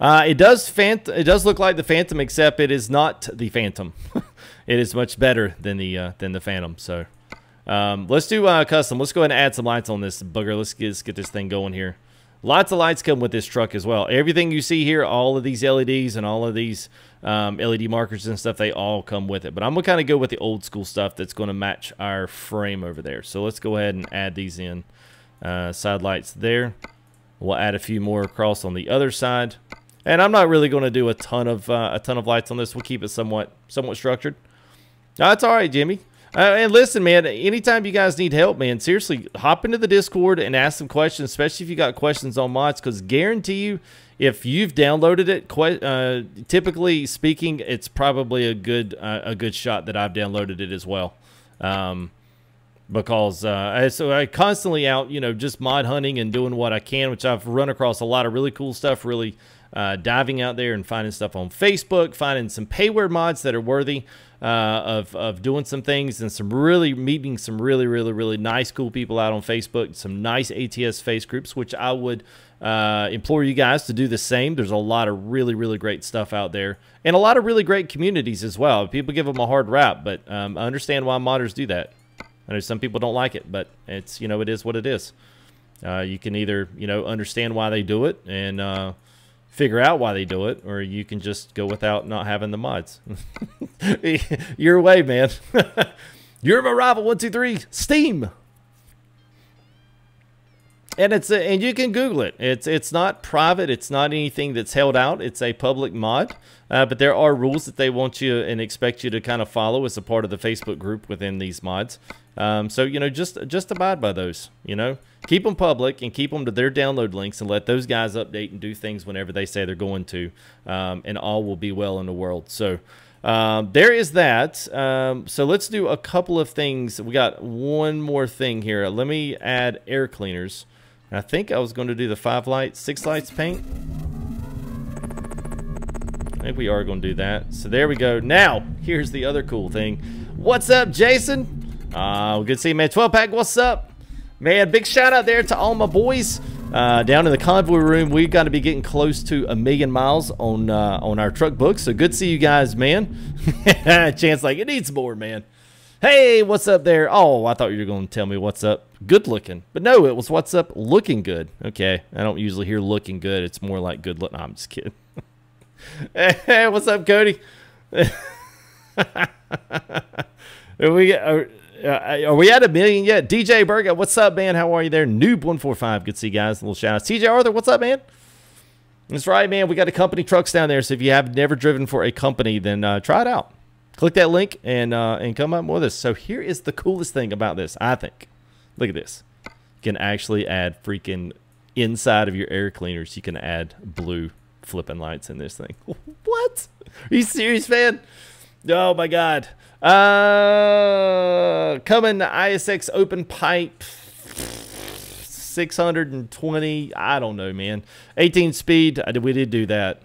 uh, it does It does look like the Phantom, except it is not the Phantom. it is much better than the uh, than the Phantom. So um, let's do uh, custom. Let's go ahead and add some lights on this bugger. Let's get, let's get this thing going here. Lots of lights come with this truck as well. Everything you see here, all of these LEDs and all of these um, LED markers and stuff, they all come with it. But I'm going to kind of go with the old school stuff that's going to match our frame over there. So let's go ahead and add these in. Uh, side lights there. We'll add a few more across on the other side. And I'm not really going to do a ton of uh, a ton of lights on this. We'll keep it somewhat somewhat structured. That's all right, Jimmy. Uh, and listen, man, anytime you guys need help, man, seriously, hop into the Discord and ask some questions, especially if you got questions on mods, because guarantee you, if you've downloaded it, uh, typically speaking, it's probably a good uh, a good shot that I've downloaded it as well. Um, because uh, so I constantly out, you know, just mod hunting and doing what I can, which I've run across a lot of really cool stuff, really uh, diving out there and finding stuff on Facebook, finding some payware mods that are worthy uh, of, of doing some things and some really meeting some really, really, really nice, cool people out on Facebook, some nice ATS face groups, which I would uh, implore you guys to do the same. There's a lot of really, really great stuff out there and a lot of really great communities as well. People give them a hard rap, but um, I understand why modders do that. I know some people don't like it, but it's, you know, it is what it is. Uh, you can either, you know, understand why they do it and, uh, figure out why they do it, or you can just go without not having the mods. Your way, man. You're my rival. One, two, three. Steam. And it's a, and you can Google it. It's it's not private. It's not anything that's held out. It's a public mod. Uh, but there are rules that they want you and expect you to kind of follow as a part of the Facebook group within these mods. Um, so you know, just just abide by those. You know, keep them public and keep them to their download links, and let those guys update and do things whenever they say they're going to, um, and all will be well in the world. So. Um, there is that. Um, so let's do a couple of things. We got one more thing here. Let me add air cleaners. I think I was going to do the five lights, six lights paint. I think we are going to do that. So there we go. Now, here's the other cool thing. What's up, Jason? Uh, good to see you, man. 12 pack, what's up? Man, big shout out there to all my boys. Uh, down in the convoy room, We've got to be getting close to a million miles on uh, on our TrucksBook. So good to see you guys, man. Chance like it needs more, man. Hey, what's up there? Oh, I thought you were going to tell me what's up. Good looking, but no, it was what's up looking good. Okay, I don't usually hear looking good. It's more like good look. No, I'm just kidding. hey, what's up, Cody? we are, uh, are we at a million yet? DJ Berga, what's up, man? How are you there? Noob145, good to see you guys. A little shout out. TJ Arthur, what's up, man? That's right, man. We got a company trucks down there. So if you have never driven for a company, then uh, try it out. Click that link and uh, and come up with us. So here is the coolest thing about this, I think. Look at this. You can actually add freaking inside of your air cleaners. You can add blue flipping lights in this thing. what? Are you serious, man? Oh my god. Uh, coming to ISX open pipe 620. I don't know, man. 18 speed. I did, we did do that.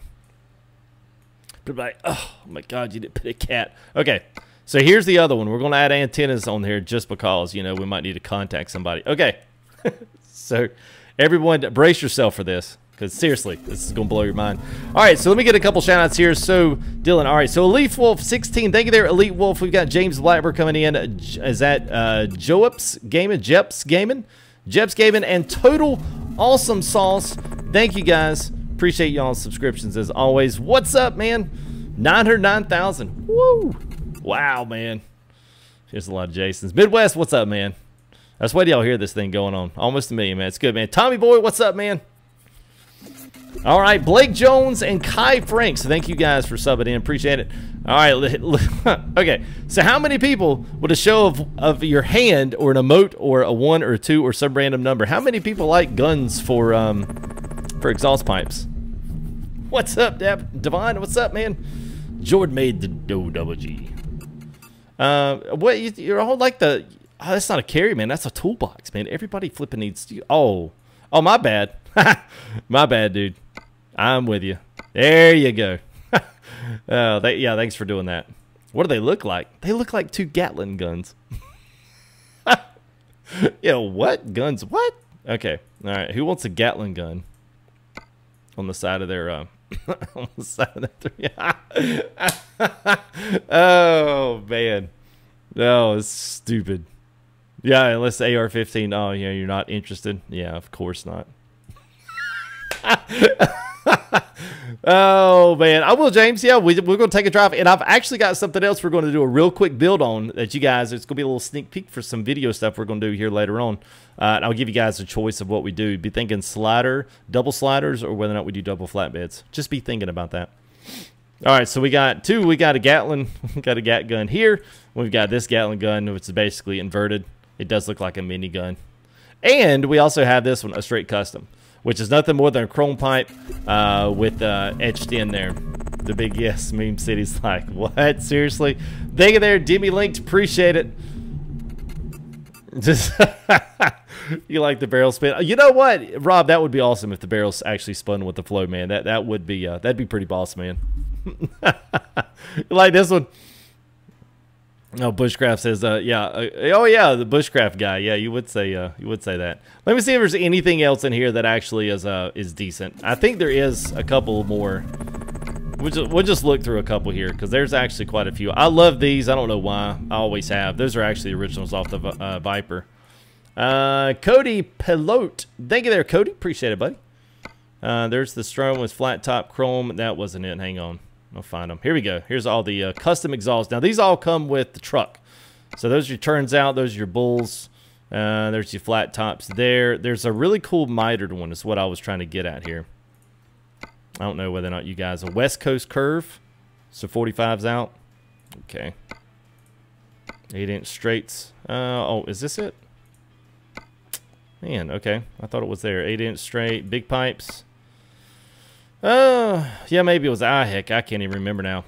But like, oh my god, you didn't put a cat. Okay. So here's the other one. We're going to add antennas on here just because, you know, we might need to contact somebody. Okay. so everyone brace yourself for this. Because seriously, this is going to blow your mind. All right, so let me get a couple shout outs here. So, Dylan, all right, so Elite Wolf 16. Thank you there, Elite Wolf. We've got James Blackburn coming in. Is that uh, Joeps Gaming? Jeps Gaming? Jeps Gaming and Total Awesome Sauce. Thank you guys. Appreciate y'all's subscriptions as always. What's up, man? 909,000. Woo! Wow, man. Here's a lot of Jasons. Midwest, what's up, man? That's why y'all hear this thing going on. Almost a million, man. It's good, man. Tommy Boy, what's up, man? All right, Blake Jones and Kai Franks. Thank you guys for subbing in. Appreciate it. All right, okay. So, how many people with a show of, of your hand or an emote or a one or a two or some random number? How many people like guns for um for exhaust pipes? What's up, Dev Devon? What's up, man? Jordan made the do double G. Uh, what you, you're all like the? Oh, that's not a carry, man. That's a toolbox, man. Everybody flipping needs. To, oh, oh, my bad. my bad, dude. I'm with you. There you go. oh, they, yeah, thanks for doing that. What do they look like? They look like two Gatling guns. yeah, what? Guns? What? Okay. All right. Who wants a Gatling gun on the side of their uh, Seven three. oh man, no, it's stupid. Yeah, unless AR-15. Oh yeah, you're not interested. Yeah, of course not. oh man, I will, James. Yeah, we, we're going to take a drive, and I've actually got something else we're going to do a real quick build on that you guys. It's going to be a little sneak peek for some video stuff we're going to do here later on. Uh, and I'll give you guys a choice of what we do. Be thinking slider, double sliders, or whether or not we do double flatbeds. Just be thinking about that. All right, so we got two. We got a Gatlin, we got a Gat gun here. We've got this Gatlin gun, which is basically inverted. It does look like a mini gun. And we also have this one, a straight custom which is nothing more than a chrome pipe uh, with uh, etched in there. The big yes meme city's like, what? Seriously? Thank you there, Demi Linked. Appreciate it. Just you like the barrel spin? You know what, Rob? That would be awesome if the barrels actually spun with the flow, man. That that would be uh, that'd be pretty boss, man. you like this one? Oh, Bushcraft says, uh, yeah, uh, oh yeah, the Bushcraft guy. Yeah, you would say, uh, you would say that. Let me see if there's anything else in here that actually is, uh, is decent. I think there is a couple more. We'll just, we'll just look through a couple here because there's actually quite a few. I love these. I don't know why. I always have. Those are actually originals off the uh, Viper. Uh, Cody Pelote. Thank you there, Cody. Appreciate it, buddy. Uh, there's the Strom with flat top chrome. That wasn't it. Hang on. I'll find them. Here we go. Here's all the uh, custom exhausts. Now, these all come with the truck. So those are your turns out. Those are your bulls. Uh, there's your flat tops there. There's a really cool mitered one is what I was trying to get at here. I don't know whether or not you guys... A West Coast curve. So 45's out. Okay. 8-inch straights. Uh, oh, is this it? Man, okay. I thought it was there. 8-inch straight. Big pipes. Uh, yeah, maybe it was IHEC. I can't even remember now.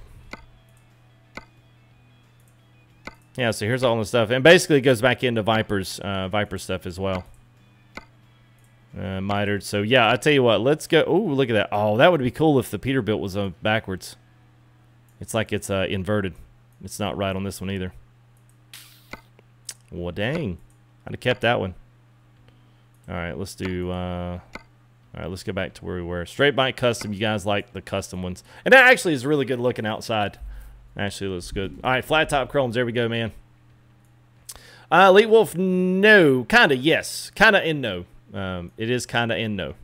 Yeah, so here's all the stuff. And basically it goes back into Viper's, uh, Viper stuff as well. Uh, mitered. So, yeah, I tell you what. Let's go. Oh, look at that. Oh, that would be cool if the Peterbilt was uh, backwards. It's like it's uh, inverted. It's not right on this one either. Well, dang. I'd have kept that one. All right, let's do... Uh, all right, let's go back to where we were. Straight bike custom. You guys like the custom ones. And that actually is really good looking outside. Actually looks good. All right, flat top chromes. There we go, man. Uh, Elite Wolf, no. Kind of, yes. Kind of in no. Um, it is kind of in no.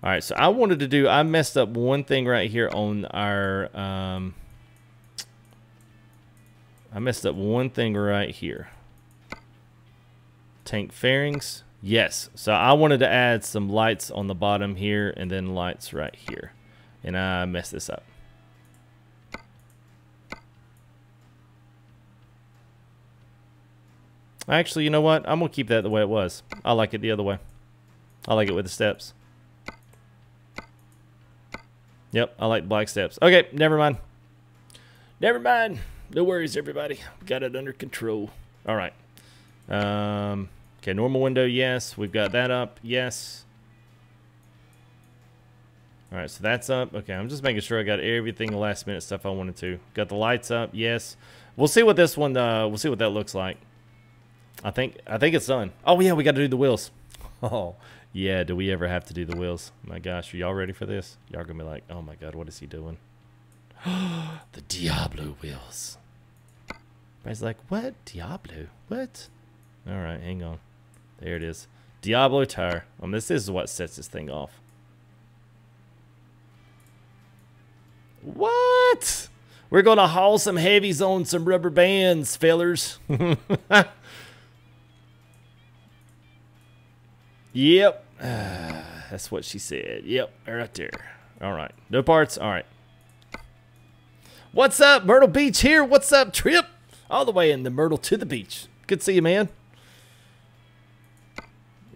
All right, so I wanted to do, I messed up one thing right here on our, um, I messed up one thing right here. Tank fairings. Yes, so I wanted to add some lights on the bottom here and then lights right here. And I messed this up. Actually, you know what? I'm going to keep that the way it was. I like it the other way. I like it with the steps. Yep, I like black steps. Okay, never mind. Never mind. No worries, everybody. Got it under control. All right. Um, Okay, normal window, yes. We've got that up, yes. All right, so that's up. Okay, I'm just making sure I got everything last minute stuff I wanted to. Got the lights up, yes. We'll see what this one, uh, we'll see what that looks like. I think, I think it's done. Oh yeah, we got to do the wheels. Oh, yeah, do we ever have to do the wheels? My gosh, are y'all ready for this? Y'all gonna be like, oh my god, what is he doing? the Diablo wheels. Everybody's like, what? Diablo? What? All right, hang on. There it is. Diablo tire. Um, this is what sets this thing off. What? We're going to haul some heavies on some rubber bands, fellers. yep. Uh, that's what she said. Yep, right there. All right. No parts? All right. What's up? Myrtle Beach here. What's up, Trip? All the way in the Myrtle to the beach. Good to see you, man.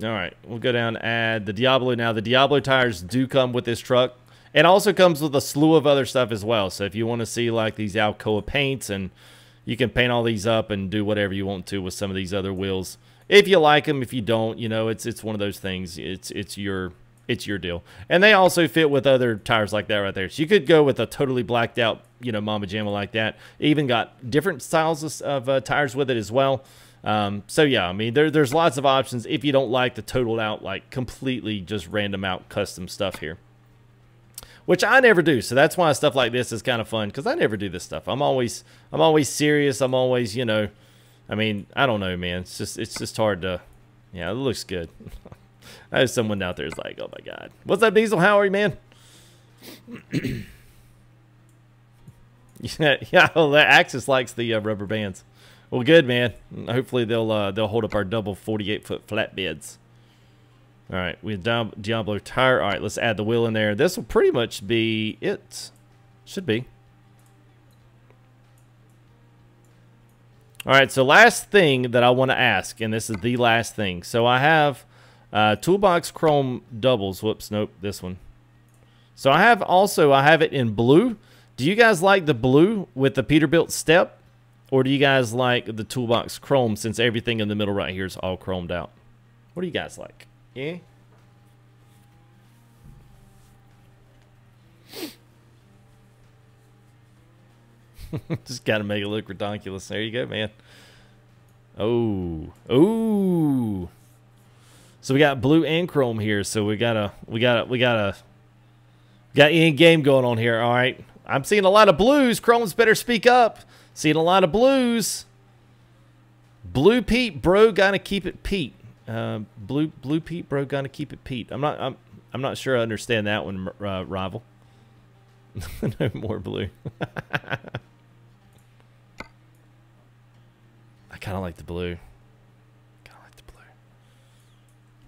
All right, we'll go down and add the Diablo. Now, the Diablo tires do come with this truck. It also comes with a slew of other stuff as well. So if you want to see like these Alcoa paints and you can paint all these up and do whatever you want to with some of these other wheels. If you like them, if you don't, you know, it's it's one of those things. It's it's your it's your deal. And they also fit with other tires like that right there. So you could go with a totally blacked out, you know, Mama Jamma like that. Even got different styles of, of uh, tires with it as well. Um, so yeah, I mean, there, there's lots of options if you don't like the totaled out, like completely just random out custom stuff here. which I never do. So that's why stuff like this is kind of fun because I never do this stuff. I'm always I'm always serious. I'm always you know, I mean I don't know, man. It's just it's just hard to, yeah. It looks good. I have someone out there is like, oh my god, what's up, Diesel? How are you, man? yeah, yeah. Well, that Axis likes the uh, rubber bands. Well, good man. Hopefully they'll uh, they'll hold up our double 48 foot flatbeds. All right, we have Diablo tire. All right, let's add the wheel in there. This will pretty much be it. Should be. All right, so last thing that I want to ask, and this is the last thing. So I have uh, Toolbox Chrome doubles. Whoops, nope, this one. So I have also, I have it in blue. Do you guys like the blue with the Peterbilt step? Or do you guys like the Toolbox Chrome since everything in the middle right here is all chromed out? What do you guys like? Yeah? Just got to make it look ridiculous. There you go, man. Oh. Oh. So we got blue and chrome here. So we got a we got a we got a got in game going on here. All right. I'm seeing a lot of blues. Chrome's better speak up. Seeing a lot of blues. Blue Pete, bro, gotta keep it Pete. Uh, blue Blue Pete, bro, gotta keep it Pete. I'm not I'm I'm not sure I understand that one, uh, rival. no more blue. I kind of like the blue. Kind of like the blue.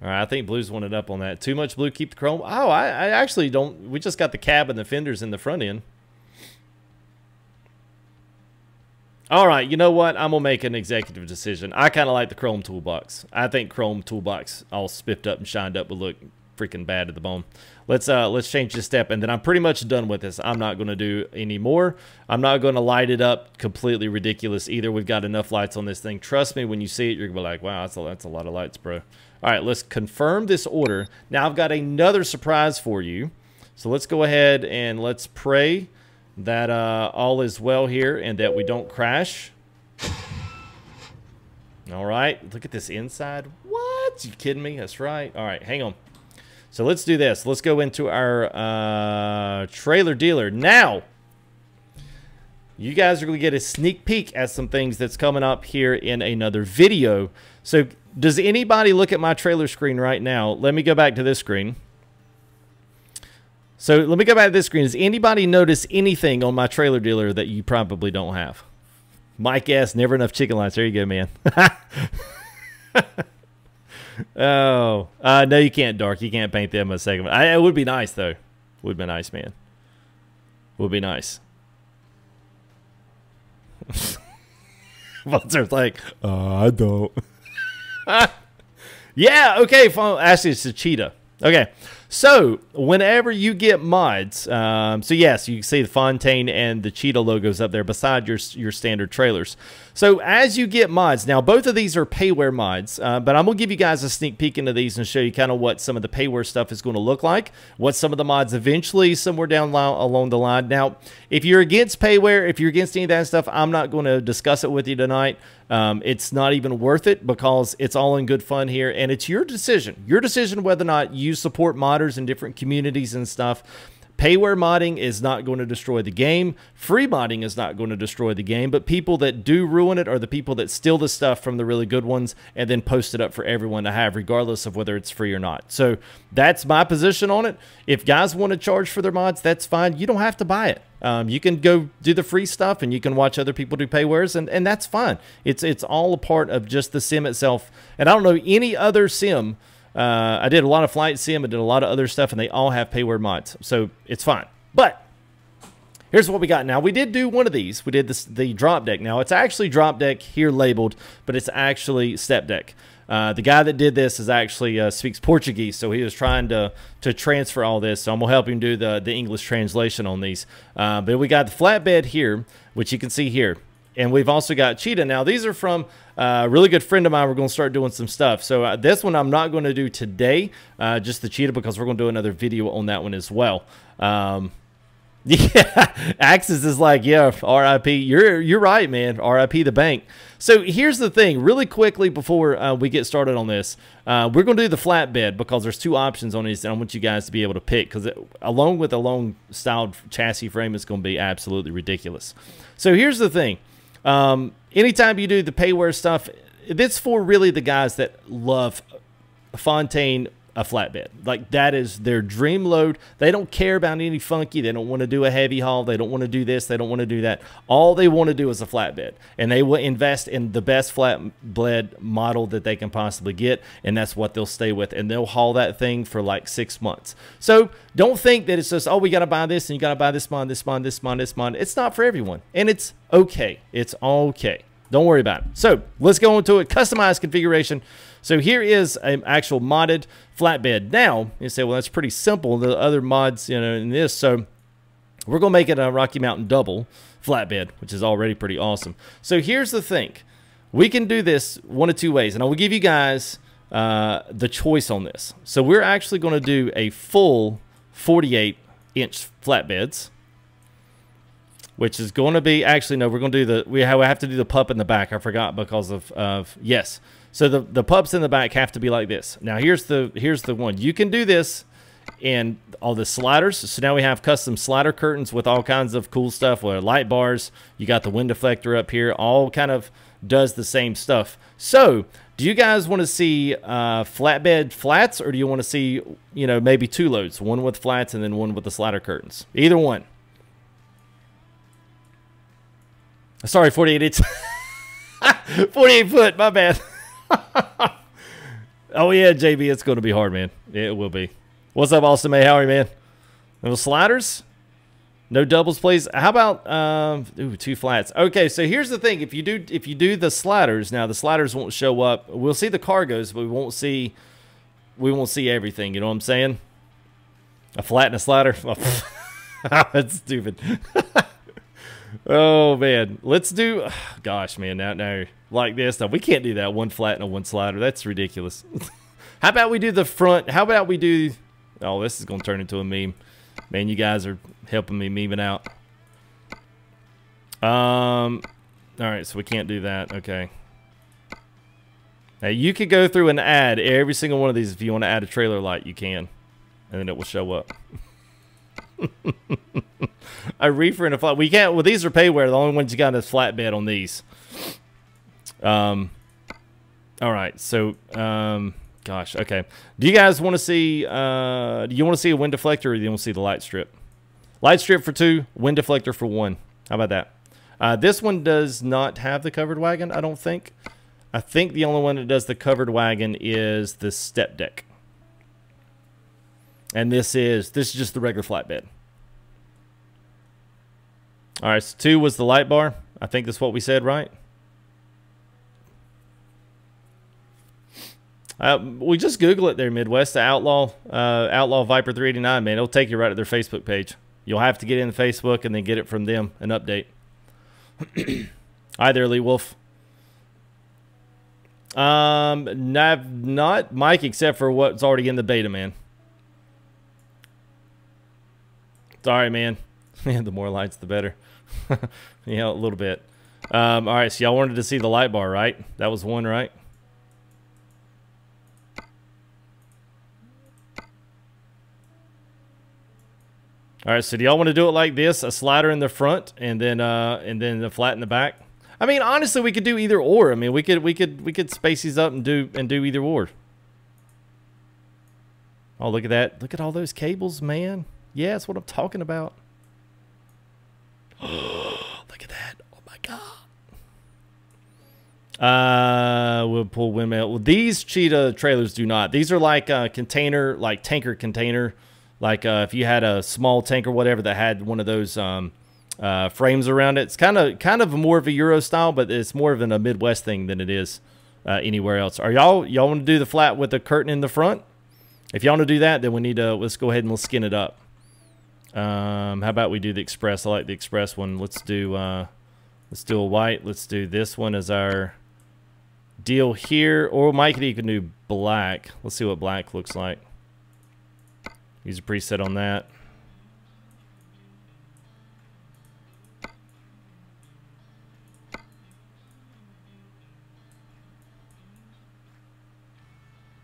All right, I think blue's one it up on that. Too much blue, keep the chrome. Oh, I, I actually don't. We just got the cab and the fenders in the front end. All right, you know what? I'm gonna make an executive decision. I kind of like the Chrome toolbox. I think Chrome toolbox, all spiffed up and shined up, would look freaking bad at the bone. Let's uh let's change the step, and then I'm pretty much done with this. I'm not gonna do any more. I'm not gonna light it up completely ridiculous either. We've got enough lights on this thing. Trust me, when you see it, you're gonna be like, wow, that's a, that's a lot of lights, bro. All right, let's confirm this order. Now I've got another surprise for you. So let's go ahead and let's pray that uh, all is well here and that we don't crash. All right, look at this inside. What? You kidding me? That's right. All right, hang on. So let's do this. Let's go into our uh, trailer dealer. Now, you guys are going to get a sneak peek at some things that's coming up here in another video. So does anybody look at my trailer screen right now? Let me go back to this screen. So let me go back to this screen. Does anybody notice anything on my trailer dealer that you probably don't have? Mike S. Never enough chicken lights. There you go, man. oh, uh, no, you can't, Dark. You can't paint them a second. I, it would be nice though. Would be nice, man. Would be nice. Monster's like, uh, I don't. yeah, okay. Actually, it's a cheetah. Okay. So, whenever you get mods, um, so yes, you can see the Fontaine and the Cheetah logos up there beside your, your standard trailers. So, as you get mods, now both of these are payware mods, uh, but I'm going to give you guys a sneak peek into these and show you kind of what some of the payware stuff is going to look like, what some of the mods eventually somewhere down along the line. Now, if you're against payware, if you're against any of that stuff, I'm not going to discuss it with you tonight. Um, it's not even worth it because it's all in good fun here, and it's your decision. Your decision whether or not you support modders in different communities and stuff. Payware modding is not going to destroy the game. Free modding is not going to destroy the game, but people that do ruin it are the people that steal the stuff from the really good ones and then post it up for everyone to have, regardless of whether it's free or not. So that's my position on it. If guys want to charge for their mods, that's fine. You don't have to buy it. Um, you can go do the free stuff and you can watch other people do paywares, and, and that's fine. It's, it's all a part of just the sim itself. And I don't know any other sim uh, I did a lot of flight sim. I did a lot of other stuff, and they all have payware mods, so it's fine. But here's what we got now. We did do one of these. We did this the drop deck. Now it's actually drop deck here labeled, but it's actually step deck. Uh, the guy that did this is actually uh, speaks Portuguese, so he was trying to to transfer all this. So I'm gonna help him do the the English translation on these. Uh, but we got the flatbed here, which you can see here. And we've also got Cheetah. Now, these are from a really good friend of mine. We're going to start doing some stuff. So uh, this one I'm not going to do today, uh, just the Cheetah, because we're going to do another video on that one as well. Um, Yeah, Axis is like, yeah, RIP. You're you're right, man. RIP the bank. So here's the thing, really quickly before uh, we get started on this, uh, we're going to do the flatbed because there's two options on these, and I want you guys to be able to pick because along with a long styled chassis frame, it's going to be absolutely ridiculous. So here's the thing, um, anytime you do the payware stuff, it's for really the guys that love Fontaine a flatbed. Like that is their dream load. They don't care about any funky. They don't want to do a heavy haul. They don't want to do this. They don't want to do that. All they want to do is a flatbed. And they will invest in the best flatbed model that they can possibly get. And that's what they'll stay with. And they'll haul that thing for like six months. So don't think that it's just, oh, we got to buy this and you got to buy this mod, this mod, this mod, this mod. It's not for everyone. And it's okay. It's okay. Don't worry about it. So let's go into it. Customized configuration. So here is an actual modded flatbed. Now, you say, well, that's pretty simple. The other mods, you know, in this. So we're going to make it a Rocky Mountain double flatbed, which is already pretty awesome. So here's the thing. We can do this one of two ways, and I will give you guys uh, the choice on this. So we're actually going to do a full 48 inch flatbeds which is going to be actually no we're going to do the we have, to do the pup in the back. I forgot because of of yes. So the the pups in the back have to be like this. Now here's the here's the one. You can do this and all the sliders. So now we have custom slider curtains with all kinds of cool stuff with light bars. You got the wind deflector up here all kind of does the same stuff. So do you guys want to see uh, flatbed flats or do you want to see you know maybe two loads? One with flats and then one with the slider curtains. Either one Sorry, 48 inch. 48 foot, my bad. oh, yeah, JB, it's going to be hard, man. It will be. What's up, Austin May? How are you, man? No sliders? No doubles, please. How about um, ooh, two flats? Okay, so here's the thing: if you do if you do the sliders, now the sliders won't show up. We'll see the cargoes, but we won't see we won't see everything. You know what I'm saying? A flat and a slider. That's stupid. Oh man, let's do. Gosh, man, now now like this stuff, we can't do that one flat and a one slider. That's ridiculous. How about we do the front? How about we do? Oh, this is gonna turn into a meme. Man, you guys are helping me memeing out. Um, all right, so we can't do that. Okay. Now you could go through and add every single one of these if you want to add a trailer light. You can, and then it will show up. a reefer and a flat. We can't. Well, these are payware. The only ones you got is flatbed on these. Um. All right. So, um, gosh. Okay. Do you guys want to see? Uh, do you want to see a wind deflector, or do you want to see the light strip? Light strip for two, wind deflector for one. How about that? Uh, this one does not have the covered wagon. I don't think. I think the only one that does the covered wagon is the step deck. And this is this is just the regular flatbed. All right, so two was the light bar. I think that's what we said, right? Uh, we just Google it there, Midwest. The Outlaw uh, Outlaw Viper 389, man. It'll take you right to their Facebook page. You'll have to get in Facebook and then get it from them, an update. Hi there, Lee Wolf. Um, not, not Mike, except for what's already in the beta, man. Sorry, man. the more lights, the better. yeah, a little bit. Um, all right, so y'all wanted to see the light bar, right? That was one, right? All right, so do y'all want to do it like this? A slider in the front and then uh, and then the flat in the back? I mean, honestly, we could do either or. I mean, we could we could we could space these up and do and do either or. Oh, look at that. Look at all those cables, man. Yeah, that's what I'm talking about. Look at that. Oh my god. Uh, we'll pull windmill. Well, these cheetah trailers do not. These are like a container, like tanker container. Like uh, if you had a small tank or whatever that had one of those um, uh, frames around it. It's kind of kind of more of a Euro style, but it's more of a Midwest thing than it is uh, anywhere else. Are y'all y'all want to do the flat with the curtain in the front? If y'all want to do that, then we need to let's go ahead and let's skin it up. Um, how about we do the express? I like the express one. Let's do uh, let's do a white. Let's do this one as our deal here. Or Mike, you can do black. Let's see what black looks like. Use a preset on that.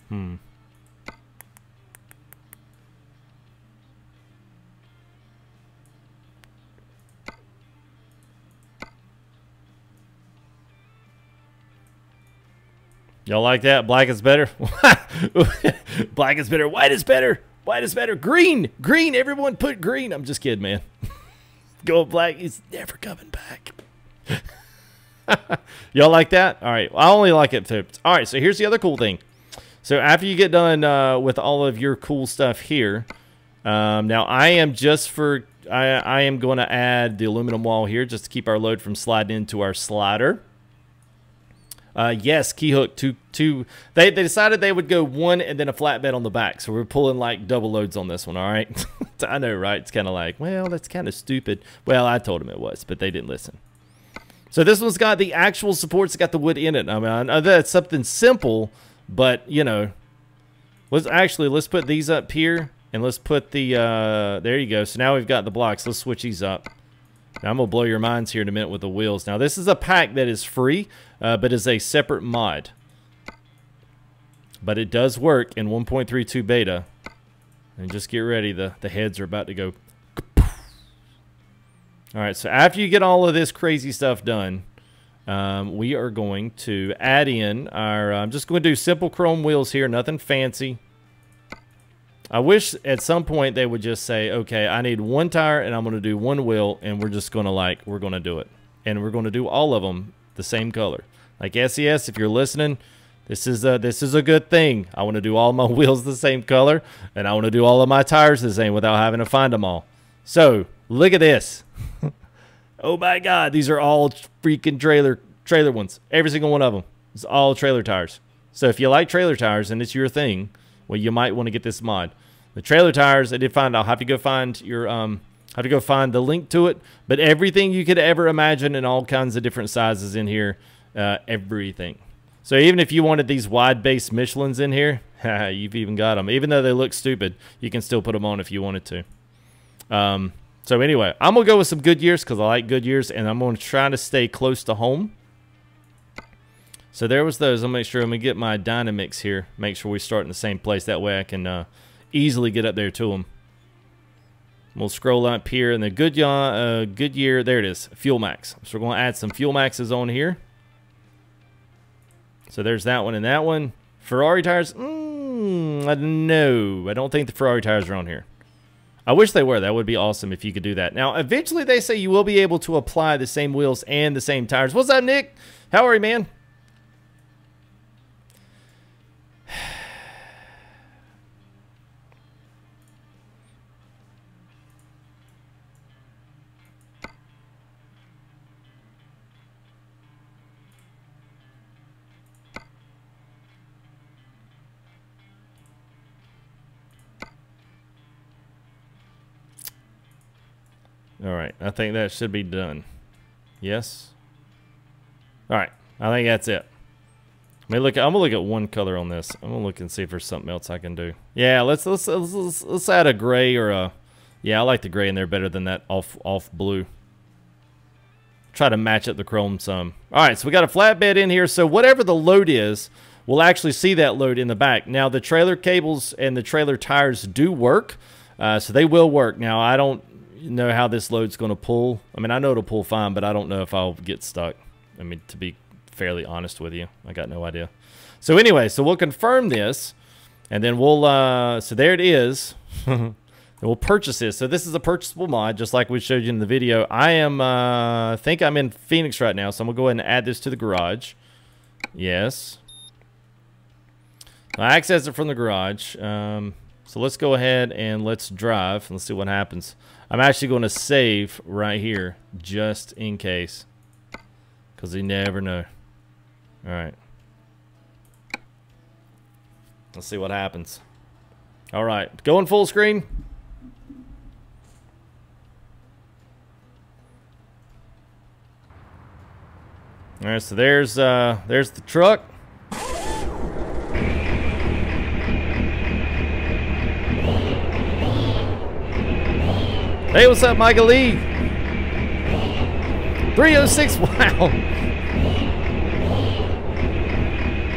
Hmm. Y'all like that? Black is better. Black is better. White is better. White is better. Green. Green. Everyone put green. I'm just kidding, man. Go black. He's never coming back. Y'all like that? All right. I only like it tipped. All right. So here's the other cool thing. So after you get done uh, with all of your cool stuff here, um, now I am just for I, I am going to add the aluminum wall here just to keep our load from sliding into our slider. Uh, yes, key hook two two. They they decided they would go one and then a flatbed on the back, so we're pulling like double loads on this one. All right, I know, right? It's kind of like, well, that's kind of stupid. Well, I told them it was, but they didn't listen. So this one's got the actual supports. Got the wood in it. I mean, I know that's something simple, but you know, let's actually let's put these up here and let's put the. Uh, there you go. So now we've got the blocks. Let's switch these up. Now I'm going to blow your minds here in a minute with the wheels. Now this is a pack that is free, uh, but is a separate mod. But it does work in 1.32 beta. And just get ready, the, the heads are about to go. Alright, so after you get all of this crazy stuff done, um, we are going to add in our, I'm just going to do simple chrome wheels here, nothing fancy. I wish at some point they would just say, okay, I need one tire and I'm going to do one wheel and we're just going to like, we're going to do it. And we're going to do all of them the same color. Like SCS, if you're listening, this is a, this is a good thing. I want to do all my wheels the same color and I want to do all of my tires the same without having to find them all. So look at this. oh my God, these are all freaking trailer trailer ones. Every single one of them. It's all trailer tires. So if you like trailer tires and it's your thing, well, you might want to get this mod. The trailer tires, I did find. I'll have to go find your um, have to go find the link to it. But everything you could ever imagine in all kinds of different sizes in here, uh, everything. So even if you wanted these wide base Michelin's in here, you've even got them. Even though they look stupid, you can still put them on if you wanted to. Um, so anyway, I'm gonna go with some Goodyears because I like Goodyears, and I'm gonna try to stay close to home. So there was those. I'll make sure going to get my Dynamix here. Make sure we start in the same place. That way I can uh, easily get up there to them. We'll scroll up here and the Goodyear, uh, there it is, Fuel Max. So we're going to add some Fuel Maxes on here. So there's that one and that one. Ferrari tires, mm, I know. I don't think the Ferrari tires are on here. I wish they were. That would be awesome if you could do that. Now, eventually they say you will be able to apply the same wheels and the same tires. What's up, Nick? How are you, man? All right, I think that should be done. Yes. All right, I think that's it. Let me look. I'm gonna look at one color on this. I'm gonna look and see if there's something else I can do. Yeah, let's let's let's let's, let's add a gray or a. Yeah, I like the gray in there better than that off off blue. Try to match up the chrome some. All right, so we got a flatbed in here. So whatever the load is, we'll actually see that load in the back. Now the trailer cables and the trailer tires do work, uh, so they will work. Now I don't know how this load's going to pull. I mean, I know it'll pull fine, but I don't know if I'll get stuck. I mean, to be fairly honest with you, I got no idea. So anyway, so we'll confirm this, and then we'll, uh, so there it is. and we'll purchase this. So this is a purchasable mod, just like we showed you in the video. I am, uh, I think I'm in Phoenix right now, so I'm going to go ahead and add this to the garage. Yes. I access it from the garage. Um, so let's go ahead and let's drive. and Let's see what happens. I'm actually going to save right here just in case. Because you never know. Alright. Let's see what happens. Alright, going full screen. Alright, so there's uh there's the truck. Hey, what's up, Michael Lee? 306, wow.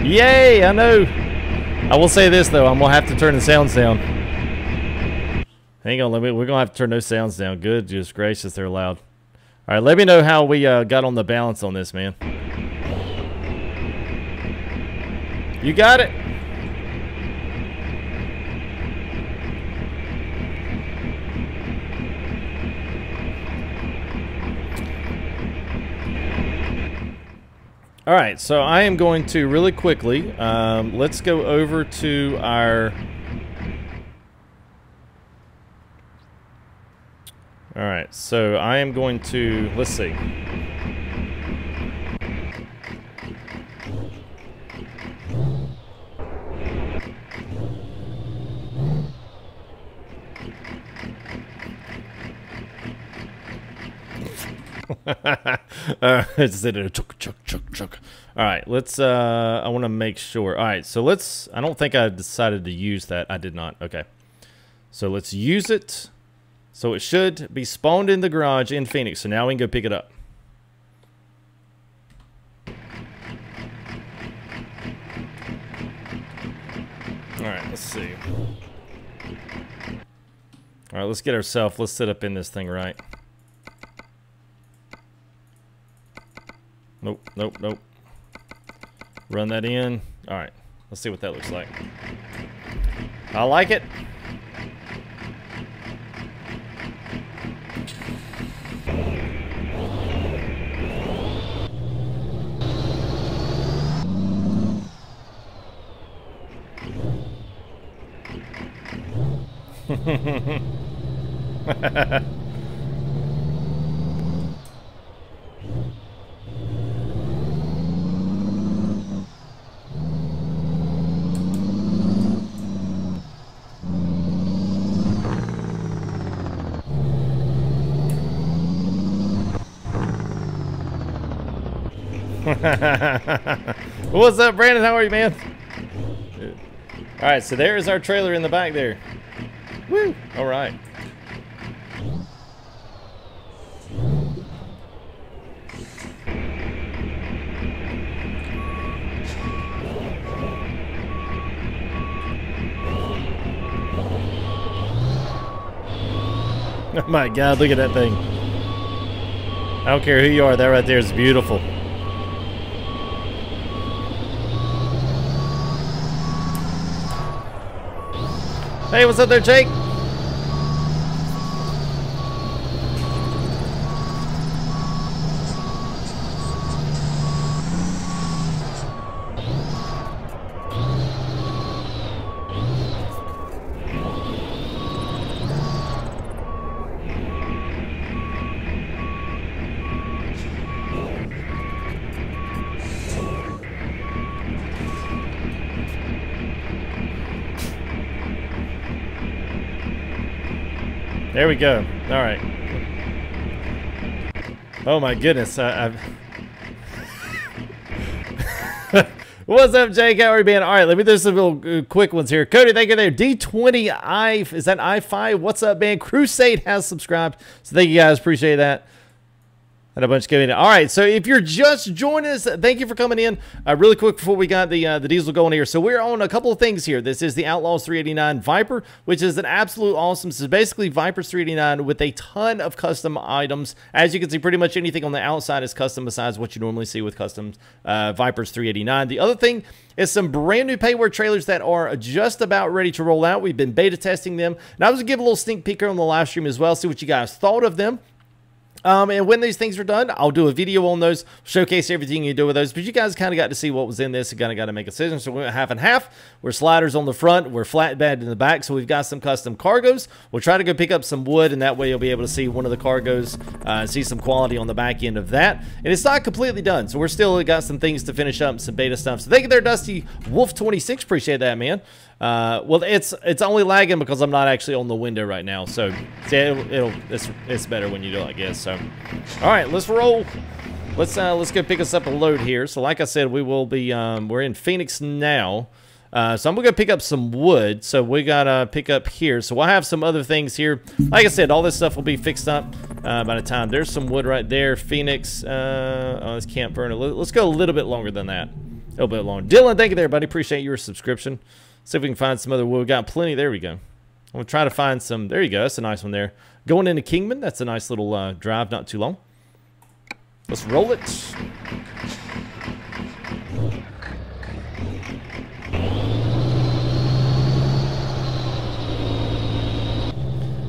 Yay, I know. I will say this though, I'm gonna have to turn the sounds down. Hang on, let me. We're gonna have to turn those sounds down. Good, just gracious, they're loud. All right, let me know how we uh, got on the balance on this, man. You got it. All right, so I am going to really quickly, um, let's go over to our... All right, so I am going to, let's see. uh, it's chuk chuk. All right, let's. Uh, I want to make sure. All right, so let's. I don't think I decided to use that. I did not. Okay, so let's use it. So it should be spawned in the garage in Phoenix. So now we can go pick it up. All right, let's see. All right, let's get ourselves. Let's sit up in this thing right. Nope, nope, nope. Run that in. All right, let's see what that looks like. I like it. What's up, Brandon? How are you, man? All right, so there is our trailer in the back there. Woo! All right. Oh my god, look at that thing. I don't care who you are, that right there is beautiful. Hey, what's up there, Jake? We go. All right. Oh my goodness. I, What's up, Jake? How are you, man? All right, let me do some little uh, quick ones here. Cody, thank you there. D20i, is that i5? What's up, man? Crusade has subscribed. So thank you guys. Appreciate that. And a bunch coming in. All right, so if you're just joining us, thank you for coming in. Uh, really quick before we got the uh, the diesel going here. So we're on a couple of things here. This is the Outlaws 389 Viper, which is an absolute awesome. Is basically Viper's 389 with a ton of custom items. As you can see, pretty much anything on the outside is custom besides what you normally see with custom uh, Vipers 389. The other thing is some brand new payware trailers that are just about ready to roll out. We've been beta testing them. And I was to give a little sneak peek on the live stream as well, see what you guys thought of them. Um, and when these things are done, I'll do a video on those, showcase everything you do with those. But you guys kind of got to see what was in this and kind of got to make a decision. So we went half and half. We're sliders on the front. We're flatbed in the back. So we've got some custom cargoes. We'll try to go pick up some wood, and that way you'll be able to see one of the cargoes uh, see some quality on the back end of that. And it's not completely done. So we're still got some things to finish up, some beta stuff. So thank you there, Dusty Wolf 26. Appreciate that, man. Uh, well, it's it's only lagging because I'm not actually on the window right now. So see, it'll, it'll it's it's better when you do, it, I guess. So, all right, let's roll. Let's uh, let's go pick us up a load here. So, like I said, we will be um, we're in Phoenix now. Uh, so I'm gonna go pick up some wood. So we gotta pick up here. So we'll have some other things here. Like I said, all this stuff will be fixed up uh, by the time. There's some wood right there. Phoenix. Uh, oh, burner. Let's go a little bit longer than that. A little bit longer. Dylan, thank you there, buddy. Appreciate your subscription. See if we can find some other wood. We got plenty. There we go. I'm gonna try to find some. There you go. That's a nice one there. Going into Kingman. That's a nice little uh, drive. Not too long. Let's roll it.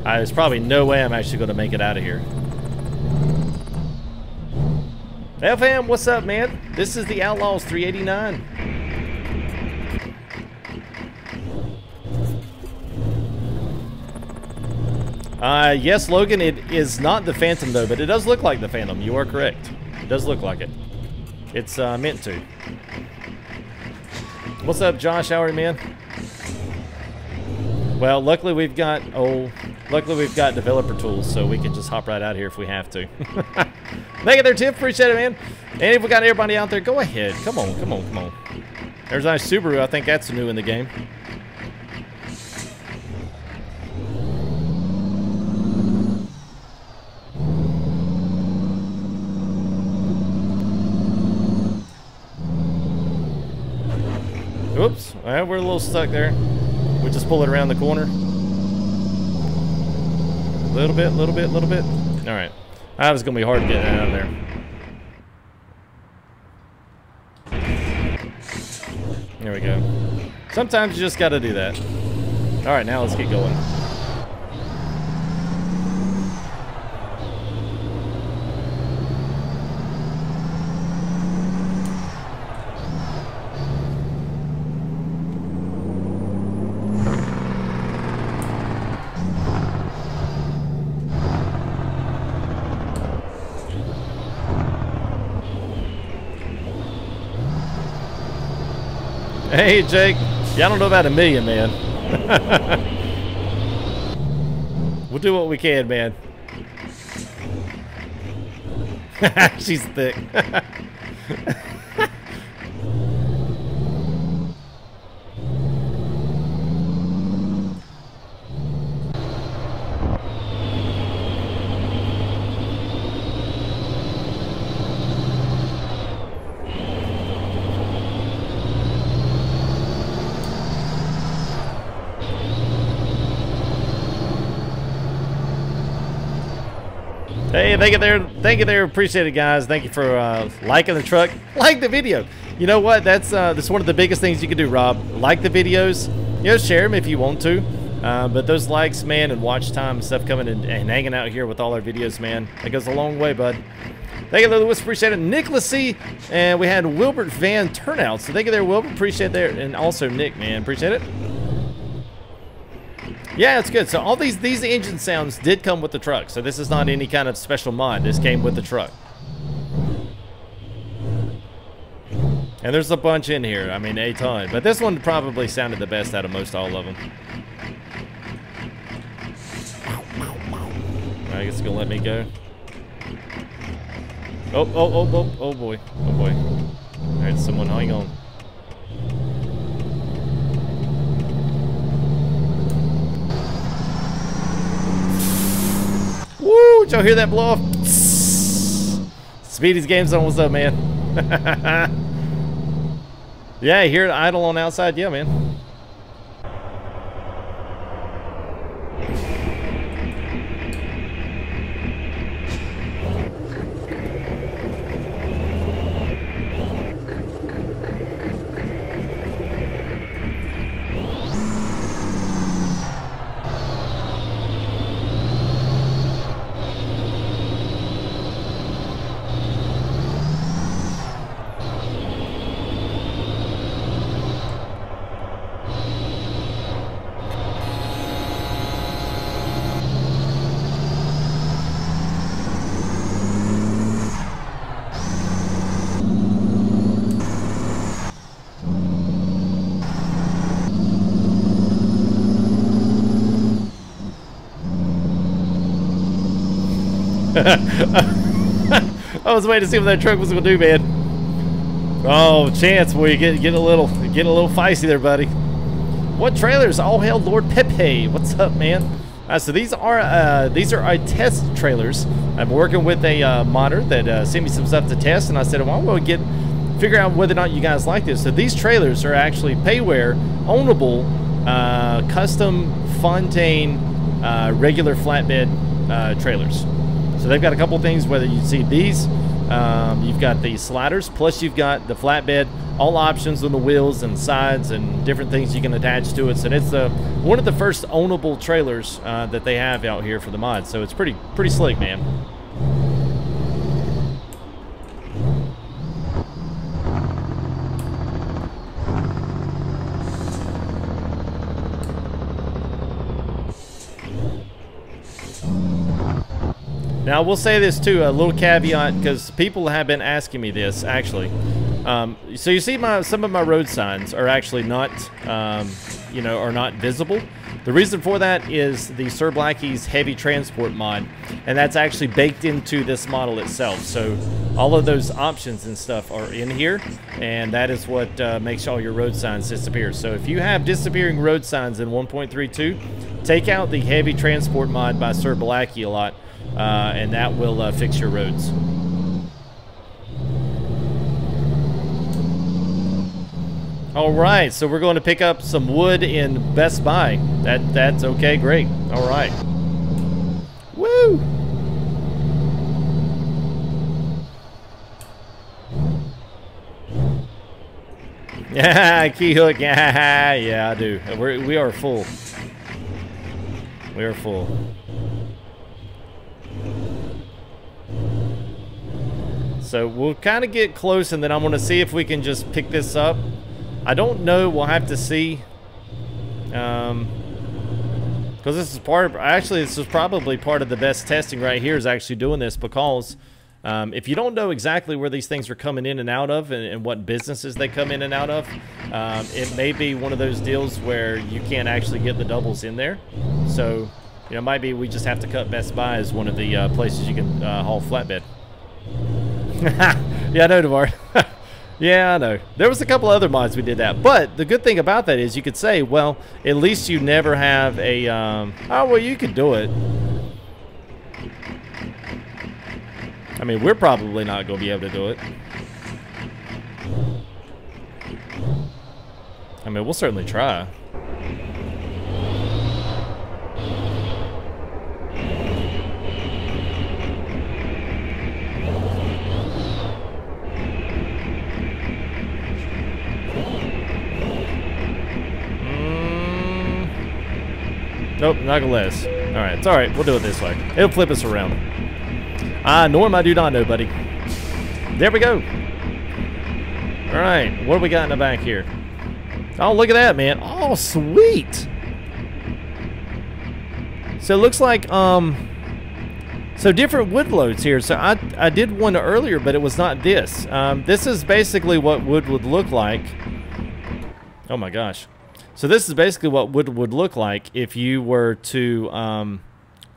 There's probably no way I'm actually going to make it out of here. Fam, what's up, man? This is the Outlaws 389. Uh, yes, Logan, it is not the Phantom, though, but it does look like the Phantom. You are correct. It does look like it. It's uh, meant to. What's up, Josh How are you, man? Well, luckily we've got, oh, luckily we've got developer tools, so we can just hop right out here if we have to. Make it there, Tip. Appreciate it, man. And if we got everybody out there, go ahead. Come on, come on, come on. There's a nice Subaru. I think that's new in the game. Oops. All right, we're a little stuck there. We just pull it around the corner. A little bit, a little bit, a little bit. All right. Ah, that was going to be hard to get out of there. There we go. Sometimes you just got to do that. All right, now let's get going. Hey, Jake. Yeah, I don't know about a million, man. we'll do what we can, man. She's thick. Hey, thank you there. Thank you there. Appreciate it, guys. Thank you for uh, liking the truck. Like the video. You know what? That's uh, that's one of the biggest things you can do, Rob. Like the videos. You know, share them if you want to. Uh, but those likes, man, and watch time and stuff coming and, and, hanging out here with all our videos, man, that goes a long way, bud. Thank you, Lewis. Appreciate it. Nicholas C. And we had Wilbert Van Turnout. So thank you there, Wilbert. Appreciate it there. And also Nick, man. Appreciate it. Yeah, it's good. So all these these engine sounds did come with the truck. So this is not any kind of special mod. This came with the truck. And there's a bunch in here. I mean, a ton. But this one probably sounded the best out of most all of them. I guess it's gonna let me go. Oh, oh, oh, oh, oh boy. Oh boy. Alright, someone hang on. Woo! Did y'all hear that blow off? Speedy's Game Zone, what's up, man? yeah, hear it idle on outside? Yeah, man. I was waiting to see what that truck was gonna do, man. Oh, chance, boy, you get get a little get a little feisty there, buddy. What trailers? All hail Lord Pepe. What's up, man? Uh, so these are uh, these are our test trailers. I'm working with a uh, modder that uh, sent me some stuff to test, and I said, "Well, I'm to get figure out whether or not you guys like this. So these trailers are actually payware, ownable, uh, custom Fontaine uh, regular flatbed uh, trailers. So they've got a couple things, whether you see these, um, you've got the sliders, plus you've got the flatbed, all options on the wheels and sides and different things you can attach to it. So it's the one of the first ownable trailers uh, that they have out here for the mod. So it's pretty pretty slick, man. Now, I will say this too, a little caveat, because people have been asking me this, actually. Um, so you see my some of my road signs are actually not, um, you know, are not visible. The reason for that is the Sir Blackie's heavy transport mod, and that's actually baked into this model itself. So all of those options and stuff are in here, and that is what uh, makes all your road signs disappear. So if you have disappearing road signs in 1.32, take out the heavy transport mod by Sir Blackie a lot, and that will uh, fix your roads. All right, so we're going to pick up some wood in Best Buy. That that's okay, great. All right. Woo! Yeah, key hook. Yeah, yeah, I do. We're, we are full. We are full. So we'll kind of get close, and then I'm going to see if we can just pick this up. I don't know. We'll have to see. Um, because this is part of, actually, this is probably part of the best testing right here is actually doing this because um, if you don't know exactly where these things are coming in and out of and, and what businesses they come in and out of, um, it may be one of those deals where you can't actually get the doubles in there. So, you know, might be we just have to cut Best Buy as one of the uh, places you can uh, haul flatbed. yeah, I know, DeVar. Yeah, I know. There was a couple other mods we did that. But the good thing about that is you could say, well, at least you never have a, um, oh, well, you could do it. I mean, we're probably not going to be able to do it. I mean, we'll certainly try. Nope, not gonna let Alright, it's alright. We'll do it this way. It'll flip us around. Ah, Norm, I do not know, buddy. There we go. Alright, what do we got in the back here? Oh, look at that, man. Oh, sweet. So it looks like, um... So different wood loads here. So I, I did one earlier, but it was not this. Um, this is basically what wood would look like. Oh my gosh. So this is basically what wood would look like if you were to um,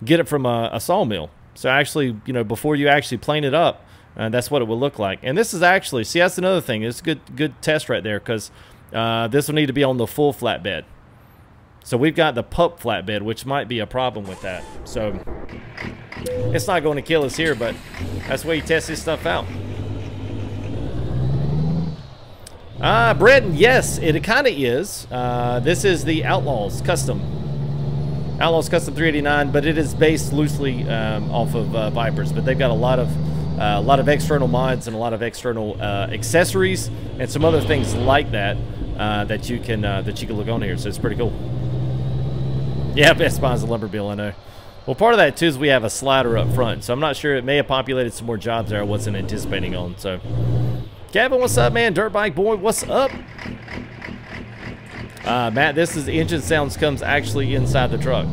get it from a, a, sawmill. So actually, you know, before you actually plane it up, uh, that's what it would look like. And this is actually, see, that's another thing. It's a good, good test right there because uh, this will need to be on the full flatbed. So we've got the pup flatbed, which might be a problem with that. So it's not going to kill us here, but that's where you test this stuff out. Ah, uh, yes, it kind of is. Uh, this is the Outlaws Custom. Outlaws Custom 389, but it is based loosely um, off of uh, Vipers. But they've got a lot of uh, a lot of external mods and a lot of external uh, accessories and some other things like that uh, that you can that you can look on here. So it's pretty cool. Yeah, Best Buy's a lumber bill, I know. Well, part of that too is we have a slider up front, so I'm not sure it may have populated some more jobs there I wasn't anticipating on. So. Kevin, what's up, man? Dirt Bike Boy, what's up? Uh, Matt, this is engine sounds comes actually inside the truck.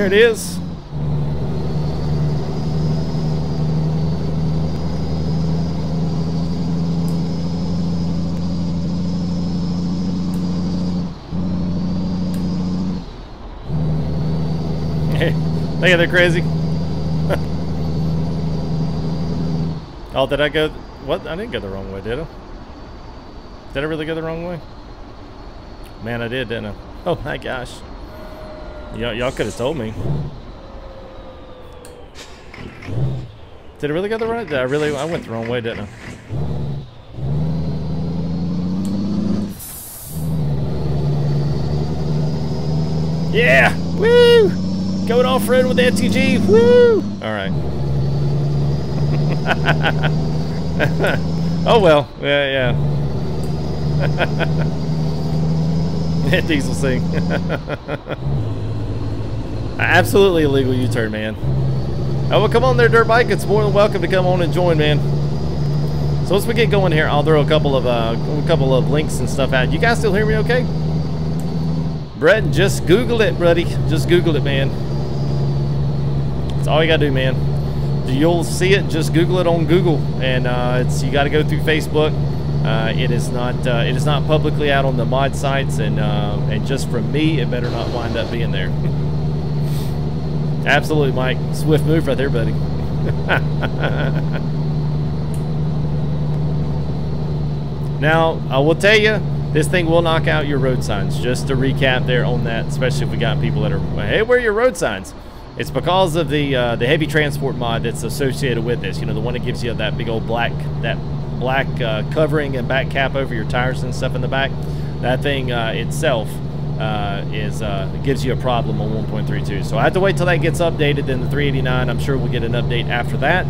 There it is. Hey, at they're crazy. oh, did I go? What? I didn't go the wrong way, did I? Did I really go the wrong way? Man, I did, didn't I? Oh my gosh. Y'all could have told me. Did I really go the right? Did I really? I went the wrong way, didn't I? Yeah! Woo! Going off-road with the FTG! Woo! Alright. oh well. Yeah, yeah. That Diesel sing. Absolutely illegal U-turn, man. Oh, well, come on there, dirt bike. It's more than welcome to come on and join, man. So once we get going here, I'll throw a couple of uh, a couple of links and stuff out. You guys still hear me okay? Brett, just Google it, buddy. Just Google it, man. That's all you gotta do, man. You'll see it. Just Google it on Google, and uh, it's you got to go through Facebook. Uh, it is not uh, it is not publicly out on the mod sites, and uh, and just from me, it better not wind up being there. Absolutely, Mike. Swift move right there, buddy. now, I will tell you, this thing will knock out your road signs. Just to recap there on that, especially if we got people that are, hey, where are your road signs? It's because of the uh, the heavy transport mod that's associated with this. You know, the one that gives you that big old black that black uh, covering and back cap over your tires and stuff in the back. That thing uh, itself uh, is uh, gives you a problem on 1.32. So I have to wait till that gets updated. Then the 389, I'm sure we'll get an update after that.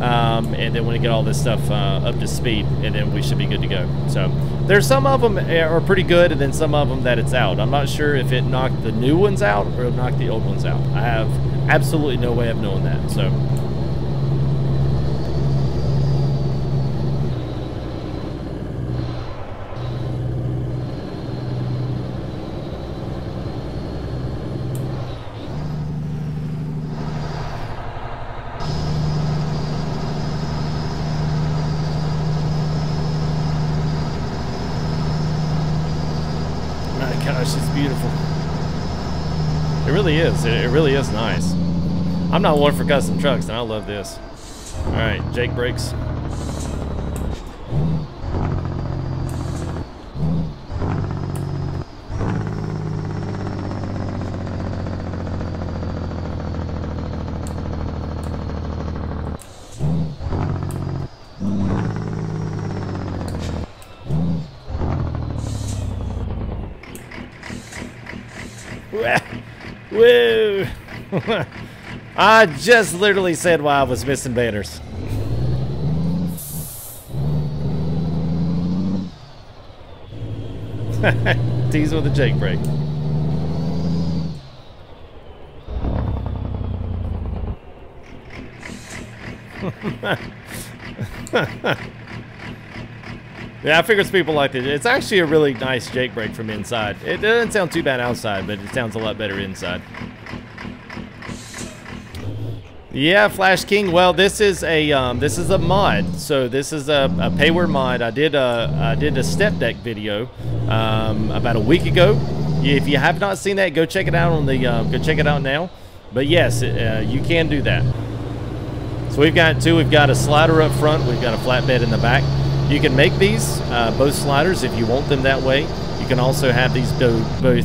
Um, and then when we get all this stuff uh, up to speed, and then we should be good to go. So there's some of them are pretty good, and then some of them that it's out. I'm not sure if it knocked the new ones out or knocked the old ones out. I have absolutely no way of knowing that. So really is. Beautiful. It, really is. it really is nice. I'm not one for custom trucks, and I love this. All right, Jake brakes. I just literally said why I was missing banners. Tease with a Jake brake. Yeah, I figured people like it. It's actually a really nice Jake brake from inside. It doesn't sound too bad outside, but it sounds a lot better inside. Yeah, Flash King. Well, this is a um, this is a mod. So this is a, a payware mod. I did a I did a step deck video um, about a week ago. If you have not seen that, go check it out on the uh, go check it out now. But yes, uh, you can do that. So we've got two. We've got a slider up front. We've got a flatbed in the back. You can make these, uh, both sliders, if you want them that way. You can also have these go both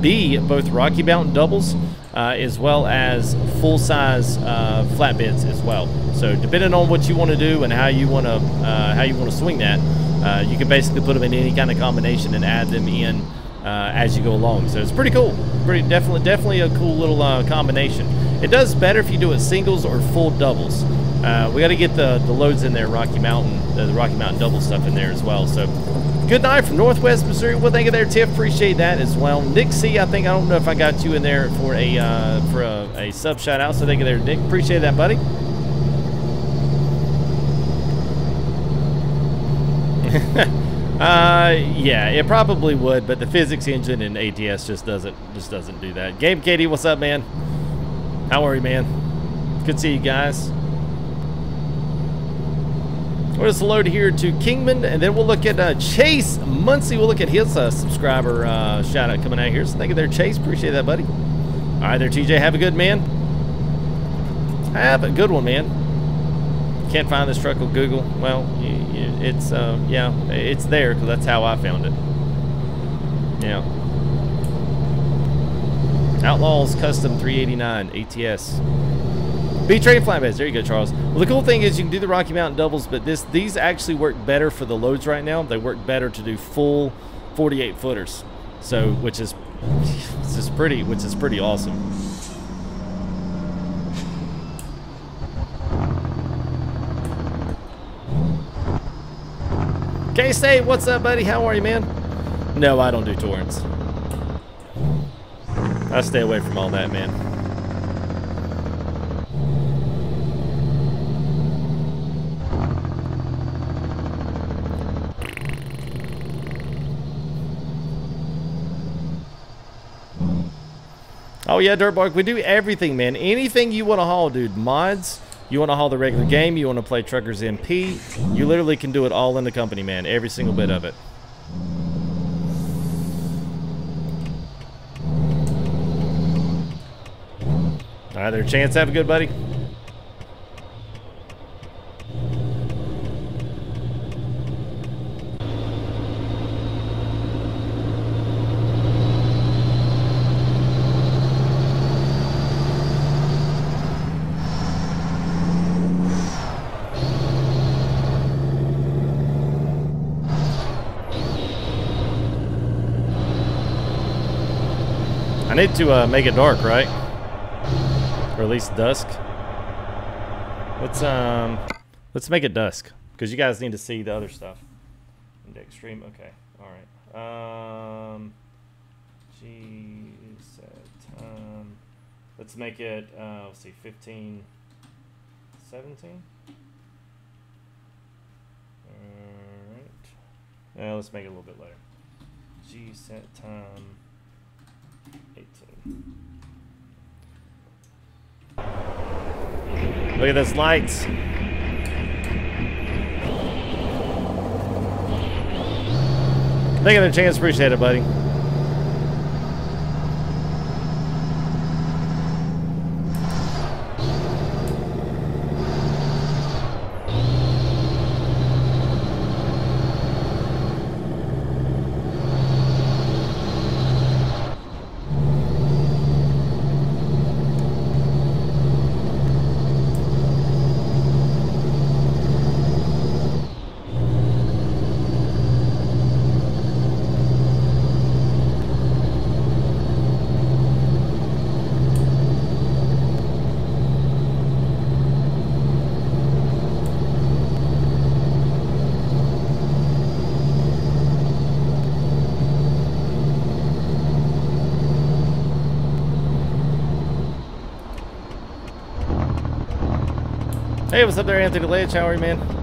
be both Rocky Mountain doubles uh, as well as full-size uh, flatbeds as well. So depending on what you want to do and how you want to uh, how you want to swing that, uh, you can basically put them in any kind of combination and add them in uh, as you go along. So it's pretty cool. Pretty definitely definitely a cool little combination. It does better if you do it singles or full doubles. Uh, we got to get the, the loads in there, Rocky Mountain, uh, the Rocky Mountain double stuff in there as well. So, good night from Northwest Missouri. Well, thank you there, Tiff. Appreciate that as well. Nick C, I think I don't know if I got you in there for a uh, for a, a sub shout out. So thank you there, Nick. Appreciate that, buddy. uh, yeah, it probably would, but the physics engine and ATS just doesn't just doesn't do that. Game Katie, what's up, man? How are you, man? Good to see you guys. We're just load here to Kingman, and then we'll look at uh, Chase Muncie. We'll look at his uh, subscriber uh, shout out coming out here. So thank you there, Chase. Appreciate that, buddy. All right, there, TJ. Have a good man. Have a good one, man. Can't find this truck on Google. Well, it's uh, yeah, it's there because that's how I found it. Yeah. Outlaws Custom 389 ATS. B-Train flatbeds. There you go, Charles. Well, the cool thing is you can do the Rocky Mountain doubles, but this these actually work better for the loads right now. They work better to do full 48 footers. So, which is, which is pretty, which is pretty awesome. K-State, what's up, buddy? How are you, man? No, I don't do torrents. I stay away from all that, man. Oh yeah, Dirtbark, we do everything, man. Anything you want to haul, dude. Mods, you want to haul the regular game, you want to play Truckers MP, you literally can do it all in the company, man. Every single bit of it. There, Chance. Have a good buddy. I need to uh, make it dark, right? Least dusk. Let's um, let's make it dusk because you guys need to see the other stuff. Index stream. Okay. All right. Um, G set time. Let's make it. Uh, let's see, 15, 17. All right. Uh, let's make it a little bit later. G set time. 18. Look at those lights. Thank you for the chance. Appreciate it, buddy. Hey, what's up there, Anthony Leach? How are you, man?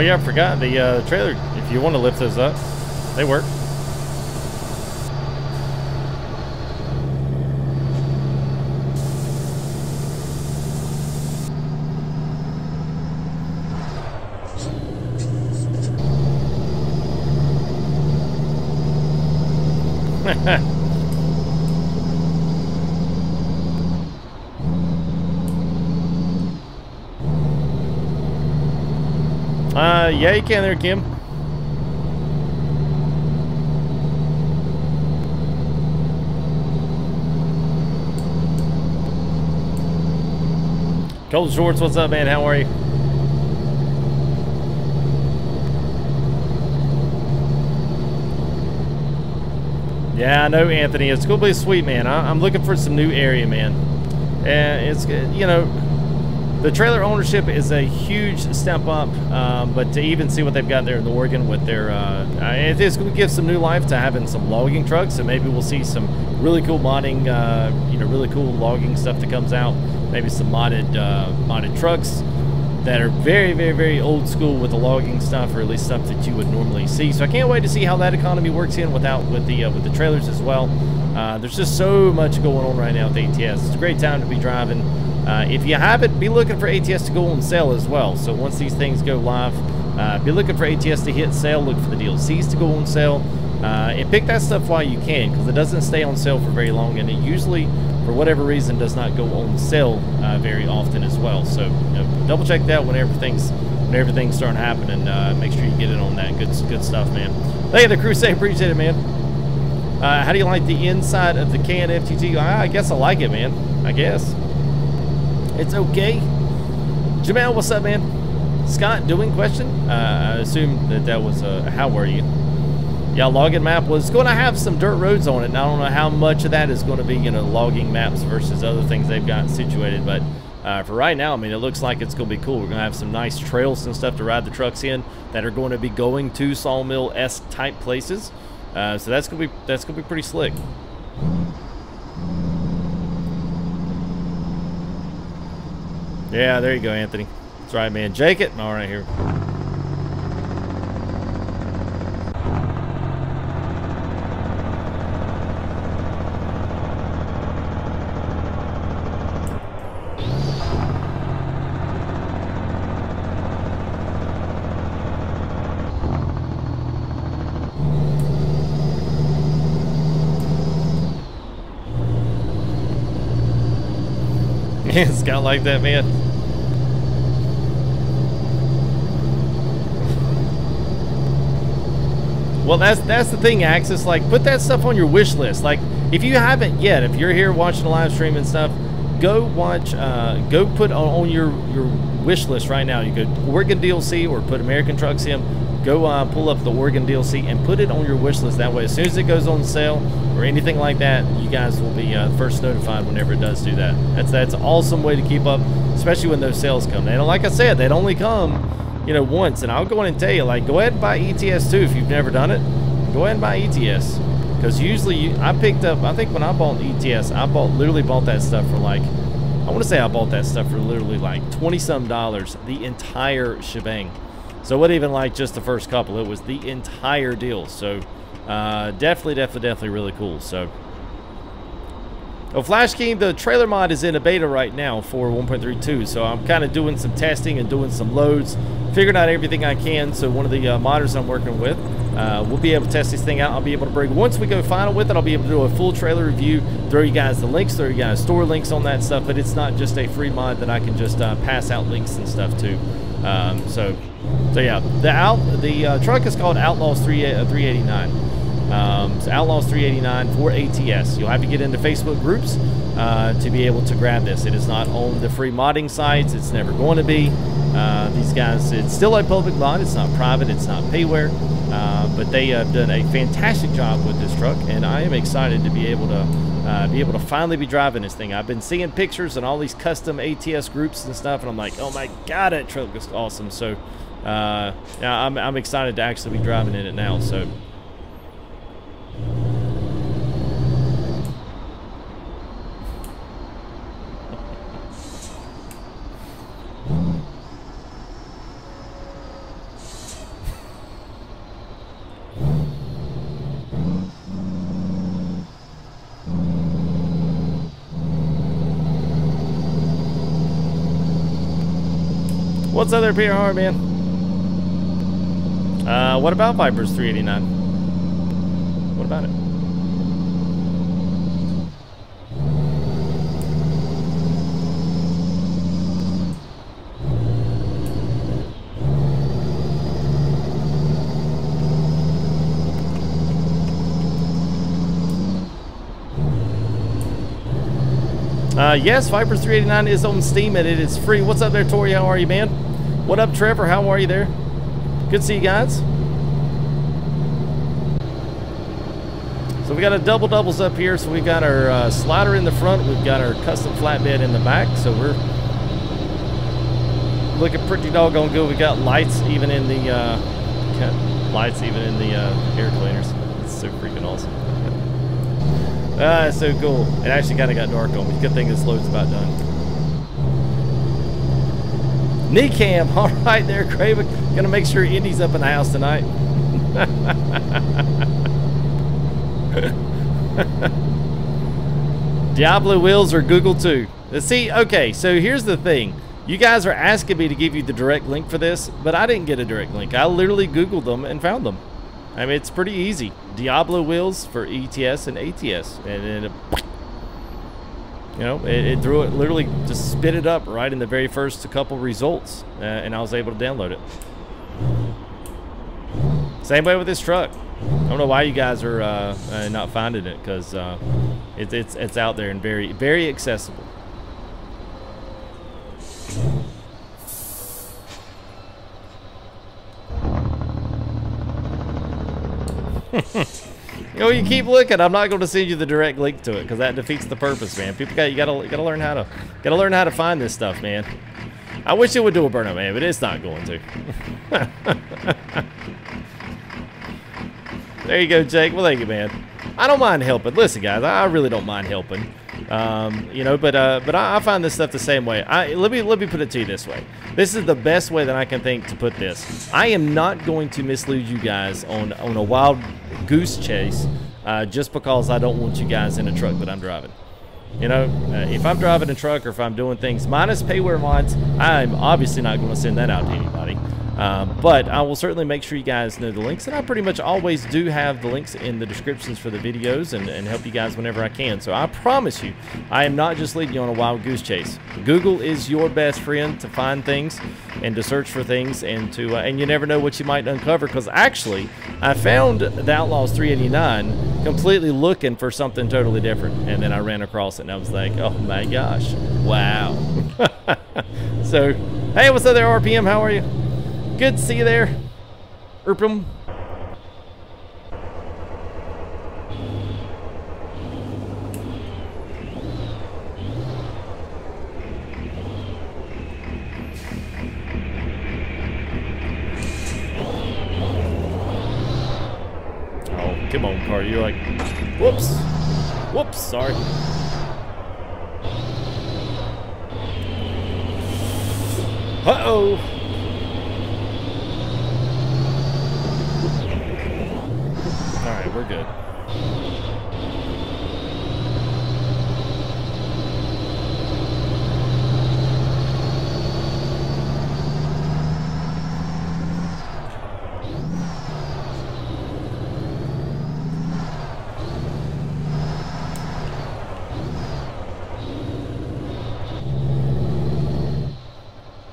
Oh yeah, I forgot the uh, trailer. If you want to lift those up, they work. uh, yeah, you can there, Kim. Cold Shorts, what's up, man? How are you? Yeah, I know, Anthony. It's going to be sweet, man. I, am looking for some new area, man. And it's, good, you know, the trailer ownership is a huge step up, um, but to even see what they've got there in Oregon with their, uh, it's going to give some new life to having some logging trucks, and maybe we'll see some really cool modding, uh, you know, really cool logging stuff that comes out. Maybe some modded, uh, modded trucks that are very, very, very old school with the logging stuff, or at least stuff that you would normally see. So I can't wait to see how that economy works in without with the uh, with the trailers as well. Uh, there's just so much going on right now with ATS. It's a great time to be driving. Uh, if you have it, be looking for ATS to go on sale as well. So once these things go live, uh, be looking for ATS to hit sale. Look for the DLCs to go on sale. Uh, and pick that stuff while you can because it doesn't stay on sale for very long. And it usually, for whatever reason, does not go on sale uh, very often as well. So you know, double check that when everything's when everything's starting happening. Uh, make sure you get in on that. Good, good stuff, man. Hey, the Crusade. Appreciate it, man. Uh, how do you like the inside of the can FTG? I, I guess I like it, man. I guess. It's okay. Jamal, what's up, man? Scott, doing question? Uh, I assume that that was a uh, how are you? Yeah, logging map was going to have some dirt roads on it, and I don't know how much of that is going to be, you know, logging maps versus other things they've got situated, but uh, for right now, I mean, it looks like it's going to be cool. We're going to have some nice trails and stuff to ride the trucks in that are going to be going to sawmill-esque type places. Uh, so that's going to be that's going to be pretty slick. Yeah, there you go, Anthony. That's right, man. Jake it. All right, here. It's got like that, man. Well, that's that's the thing, Axis. Like, put that stuff on your wish list. Like, if you haven't yet, if you're here watching the live stream and stuff, go watch. Uh, go put on, on your your wish list right now. You go Oregon DLC or put American Truck Sim. Go uh, pull up the Oregon DLC and put it on your wish list. That way, as soon as it goes on sale or anything like that, you guys will be uh, first notified whenever it does do that. That's that's awesome way to keep up, especially when those sales come. And like I said, they'd only come you know, once. And I'll go in and tell you, like, go ahead and buy ETS 2 if you've never done it. Go ahead and buy ETS. Because usually you, I picked up, I think when I bought ETS, I bought literally bought that stuff for like, I want to say I bought that stuff for literally like 20 some dollars, the entire shebang. So it wasn't even like just the first couple, it was the entire deal. So uh, definitely, definitely, definitely really cool. So Oh, Flash King, the trailer mod is in a beta right now for 1.32, so I'm kind of doing some testing and doing some loads, figuring out everything I can. So one of the uh, modders I'm working with, uh, we'll be able to test this thing out. I'll be able to bring, once we go final with it, I'll be able to do a full trailer review, throw you guys the links, throw you guys store links on that stuff, but it's not just a free mod that I can just uh, pass out links and stuff to. Um, so, so yeah, the out the uh, truck is called Outlaws 3, uh, 389. Um, so Outlaws 389 for ATS. You'll have to get into Facebook groups uh, to be able to grab this. It is not on the free modding sites. It's never going to be. Uh, these guys, it's still a public mod. It's not private. It's not payware. Uh, but they have done a fantastic job with this truck, and I am excited to be able to uh, be able to finally be driving this thing. I've been seeing pictures and all these custom ATS groups and stuff, and I'm like, oh my god, that truck is awesome. So, uh, yeah, I'm, I'm excited to actually be driving in it now. So. What's other PR, man? Uh, what about Vipers 389? What about it? Uh, yes, Vipers 389 is on Steam and it is free. What's up there, Tori? How are you, man? What up, Trevor? How are you there? Good to see you guys. So we got a double doubles up here. So we've got our uh, slider in the front. We've got our custom flatbed in the back. So we're looking pretty doggone good. We got lights even in the uh, lights even in the uh, air cleaners. It's so freaking awesome. ah, so cool. It actually kind of got dark on me. Good thing this load's about done. Knee cam, all right there, Craven. Gonna make sure Indy's up in the house tonight. Diablo wheels or Google too. See, okay, so here's the thing. You guys are asking me to give you the direct link for this, but I didn't get a direct link. I literally Googled them and found them. I mean, it's pretty easy. Diablo wheels for ETS and ATS. And then, it, you know, it, it, threw it, literally just spit it up right in the very first couple results. Uh, and I was able to download it. Same way with this truck. I don't know why you guys are uh, uh, not finding it because uh, it, it's it's out there and very very accessible. you know, you keep looking. I'm not going to send you the direct link to it because that defeats the purpose, man. People got you got to got to learn how to got to learn how to find this stuff, man. I wish it would do a burnout, man, but it's not going to. there you go, Jake. Well, thank you, man. I don't mind helping. Listen, guys, I really don't mind helping. Um, you know, but uh, but I, I, find this stuff the same way. I, let me let me put it to you this way. This is the best way that I can think to put this. I am not going to mislead you guys on on a wild goose chase uh, just because I don't want you guys in a truck that I'm driving. You know, uh, if I'm driving a truck or if I'm doing things minus payware mods, I'm obviously not going to send that out to anybody. Um, but I will certainly make sure you guys know the links, and I pretty much always do have the links in the descriptions for the videos and, and help you guys whenever I can. So I promise you, I am not just leading you on a wild goose chase. Google is your best friend to find things and to search for things, and to uh, and you never know what you might uncover. Because actually, I found the Outlaws 389 completely looking for something totally different, and then I ran across it, and I was like, oh my gosh, wow. so, hey, what's up there, RPM? How are you? Good see you there. Erpum. Oh, come on, car. You're like, whoops. Whoops, sorry. Uh-oh. We're good.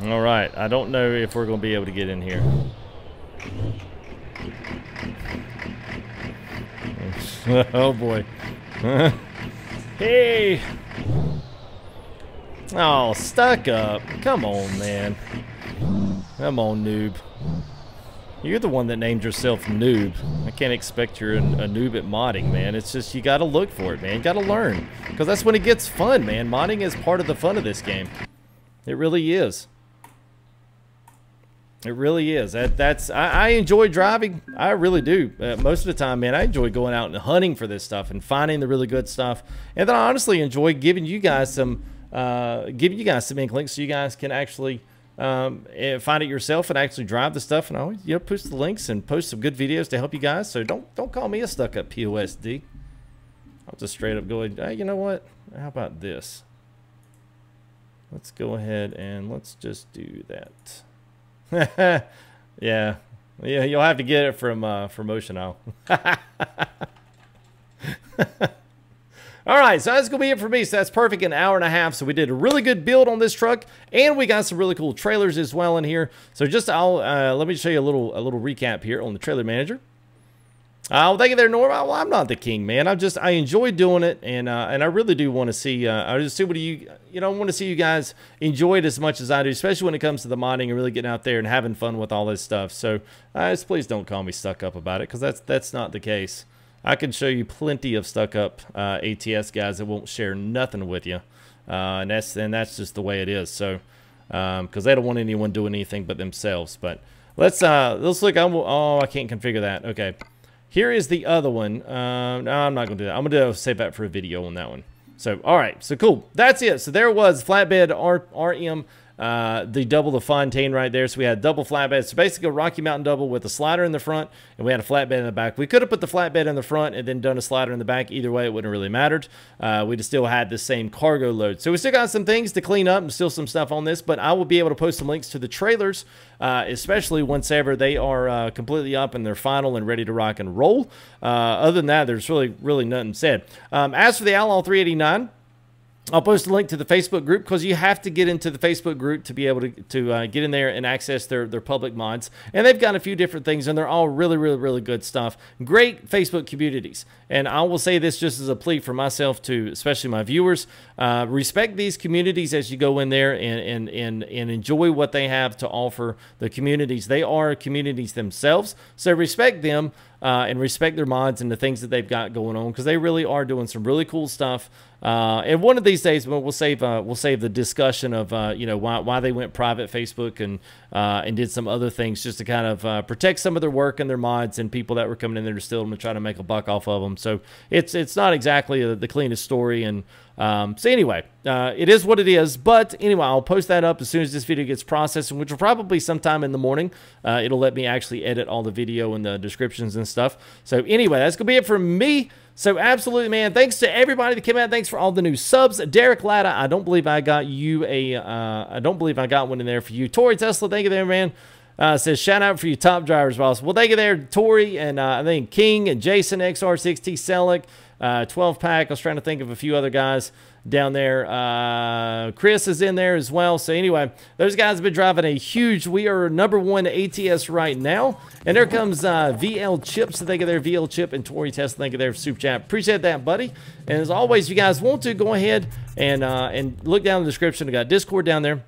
All right, I don't know if we're going to be able to get in here. oh boy. hey! Oh, stuck up. Come on, man. Come on, noob. You're the one that named yourself noob. I can't expect you're a, a noob at modding, man. It's just you gotta look for it, man. You gotta learn. Because that's when it gets fun, man. Modding is part of the fun of this game. It really is. It really is. That that's I, I enjoy driving. I really do. Uh, most of the time, man, I enjoy going out and hunting for this stuff and finding the really good stuff. And then I honestly enjoy giving you guys some uh, giving you guys some ink links so you guys can actually um, eh, find it yourself and actually drive the stuff. And I always you know post the links and post some good videos to help you guys. So don't don't call me a stuck up POSD. I'll just straight up go. Hey, you know what? How about this? Let's go ahead and let's just do that. yeah. Yeah, you'll have to get it from uh, from Ocean All right, so that's to be it for me. So that's perfect, an hour and a half. So we did a really good build on this truck, and we got some really cool trailers as well in here. So just I'll uh, let me show you a little a little recap here on the trailer manager. Oh, thank you there, Norm. Well, I'm not the king, man. I just I enjoy doing it, and uh, and I really do want to see. Uh, I just see what you you know want to see you guys enjoy it as much as I do, especially when it comes to the modding and really getting out there and having fun with all this stuff. So uh, just please don't call me stuck up about it, because that's that's not the case. I can show you plenty of stuck up uh, ATS guys that won't share nothing with you, uh, and that's and that's just the way it is. So because um, they don't want anyone doing anything but themselves. But let's uh, let's look. I'm, oh, I can't configure that. Okay, here is the other one. Uh, no, I'm not gonna do that. I'm gonna save that for a video on that one. So all right, so cool. That's it. So there was flatbed R RM uh, the double the Fontaine right there. So we had double flatbed. So basically a Rocky Mountain double with a slider in the front and we had a flatbed in the back. We could have put the flatbed in the front and then done a slider in the back. Either way, it wouldn't really mattered. Uh, we'd still had the same cargo load. So we still got some things to clean up and still some stuff on this, but I will be able to post some links to the trailers, uh, especially once ever they are uh, completely up and they're final and ready to rock and roll. Uh, other than that, there's really, really nothing said. Um, as for the Outlaw 389, I'll post a link to the Facebook group because you have to get into the Facebook group to be able to, to uh, get in there and access their, their public mods. And they've got a few different things, and they're all really, really, really good stuff. Great Facebook communities. And I will say this just as a plea for myself to, especially my viewers, uh, respect these communities as you go in there and, and, and, and enjoy what they have to offer the communities. They are communities themselves, so respect them uh, and respect their mods and the things that they've got going on because they really are doing some really cool stuff. Uh, and one of these days, we'll save uh, we'll save the discussion of uh, you know why why they went private Facebook and uh, and did some other things just to kind of uh, protect some of their work and their mods and people that were coming in there to steal them and try to make a buck off of them. So it's it's not exactly the cleanest story and. Um, so anyway, uh, it is what it is. But anyway, I'll post that up as soon as this video gets processed, which will probably sometime in the morning. Uh, it'll let me actually edit all the video and the descriptions and stuff. So anyway, that's gonna be it for me. So absolutely, man. Thanks to everybody that came out. Thanks for all the new subs. Derek Latta, I don't believe I got you a. Uh, I don't believe I got one in there for you. Tori Tesla, thank you there, man. Uh, says shout out for you top drivers, boss. Well, thank you there, Tori, and uh, I think King and Jason XR6T Selleck uh, 12 pack. I was trying to think of a few other guys down there. Uh, Chris is in there as well. So anyway, those guys have been driving a huge. We are number one ATS right now. And there comes uh, VL Chips. to Think of their VL Chip and Tori Test. to Think of their Super Chat. Appreciate that, buddy. And as always, if you guys want to go ahead and uh, and look down in the description. I got Discord down there.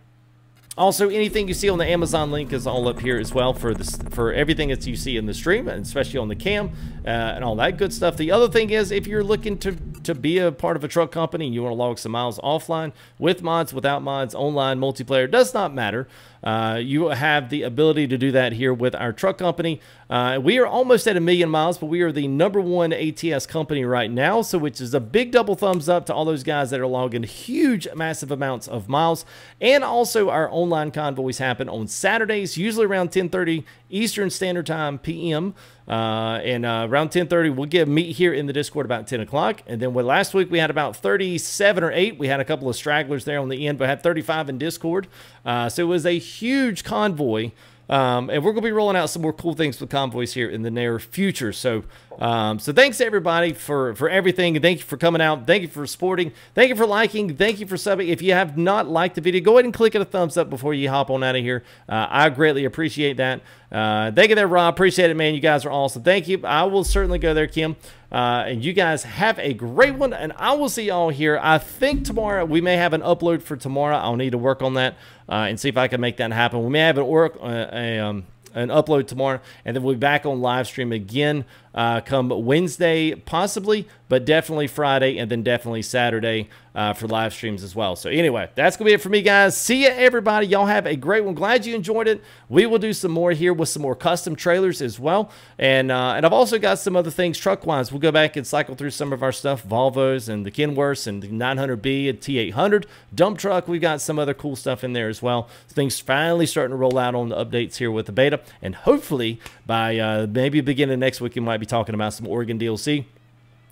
Also, anything you see on the Amazon link is all up here as well for this for everything that you see in the stream, and especially on the cam uh, and all that good stuff. The other thing is, if you're looking to to be a part of a truck company and you want to log some miles offline, with mods, without mods, online, multiplayer, does not matter. Uh, you have the ability to do that here with our truck company. Uh, we are almost at a million miles, but we are the number one ATS company right now, so which is a big double thumbs up to all those guys that are logging huge, massive amounts of miles. And also our online convoys happen on Saturdays, usually around 10:30 Eastern Standard Time PM. Uh, and uh, around 10:30, we'll get meet here in the Discord about 10 o'clock. And then last week we had about 37 or 8. We had a couple of stragglers there on the end, but had 35 in Discord. Uh, so it was a huge convoy. Um, and we're going to be rolling out some more cool things with convoys here in the near future. So um, so thanks everybody for, for everything. Thank you for coming out. Thank you for supporting. Thank you for liking. Thank you for subbing. If you have not liked the video, go ahead and click it a thumbs up before you hop on out of here. Uh, I greatly appreciate that. Uh, thank you there, Rob. Appreciate it, man. You guys are awesome. Thank you. I will certainly go there, Kim. Uh, and you guys have a great one. And I will see y'all here. I think tomorrow we may have an upload for tomorrow. I'll need to work on that uh, and see if I can make that happen. We may have an work uh, a um, an upload tomorrow, and then we'll be back on live stream again uh, come Wednesday, possibly, but definitely Friday, and then definitely Saturday uh, for live streams as well. So anyway, that's gonna be it for me, guys. See you, everybody. Y'all have a great one. Glad you enjoyed it. We will do some more here with some more custom trailers as well, and uh, and I've also got some other things truck wise. We'll go back and cycle through some of our stuff, Volvos and the Kenworths and the 900B and T800 dump truck. We've got some other cool stuff in there as well. Things finally starting to roll out on the updates here with the beta, and hopefully by uh, maybe beginning next week, we might be talking about some Oregon DLC.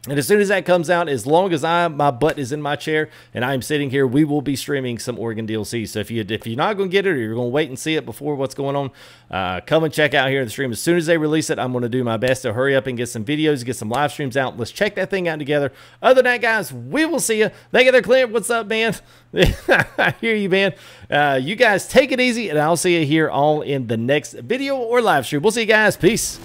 And as soon as that comes out, as long as I my butt is in my chair and I'm sitting here, we will be streaming some Oregon DLC. So if you if you're not going to get it or you're going to wait and see it before what's going on, uh, come and check out here in the stream. As soon as they release it, I'm going to do my best to hurry up and get some videos, get some live streams out. Let's check that thing out together. Other than that, guys, we will see you. Thank you there, Clint. What's up, man? I hear you, man. Uh, you guys take it easy, and I'll see you here all in the next video or live stream. We'll see you guys. Peace.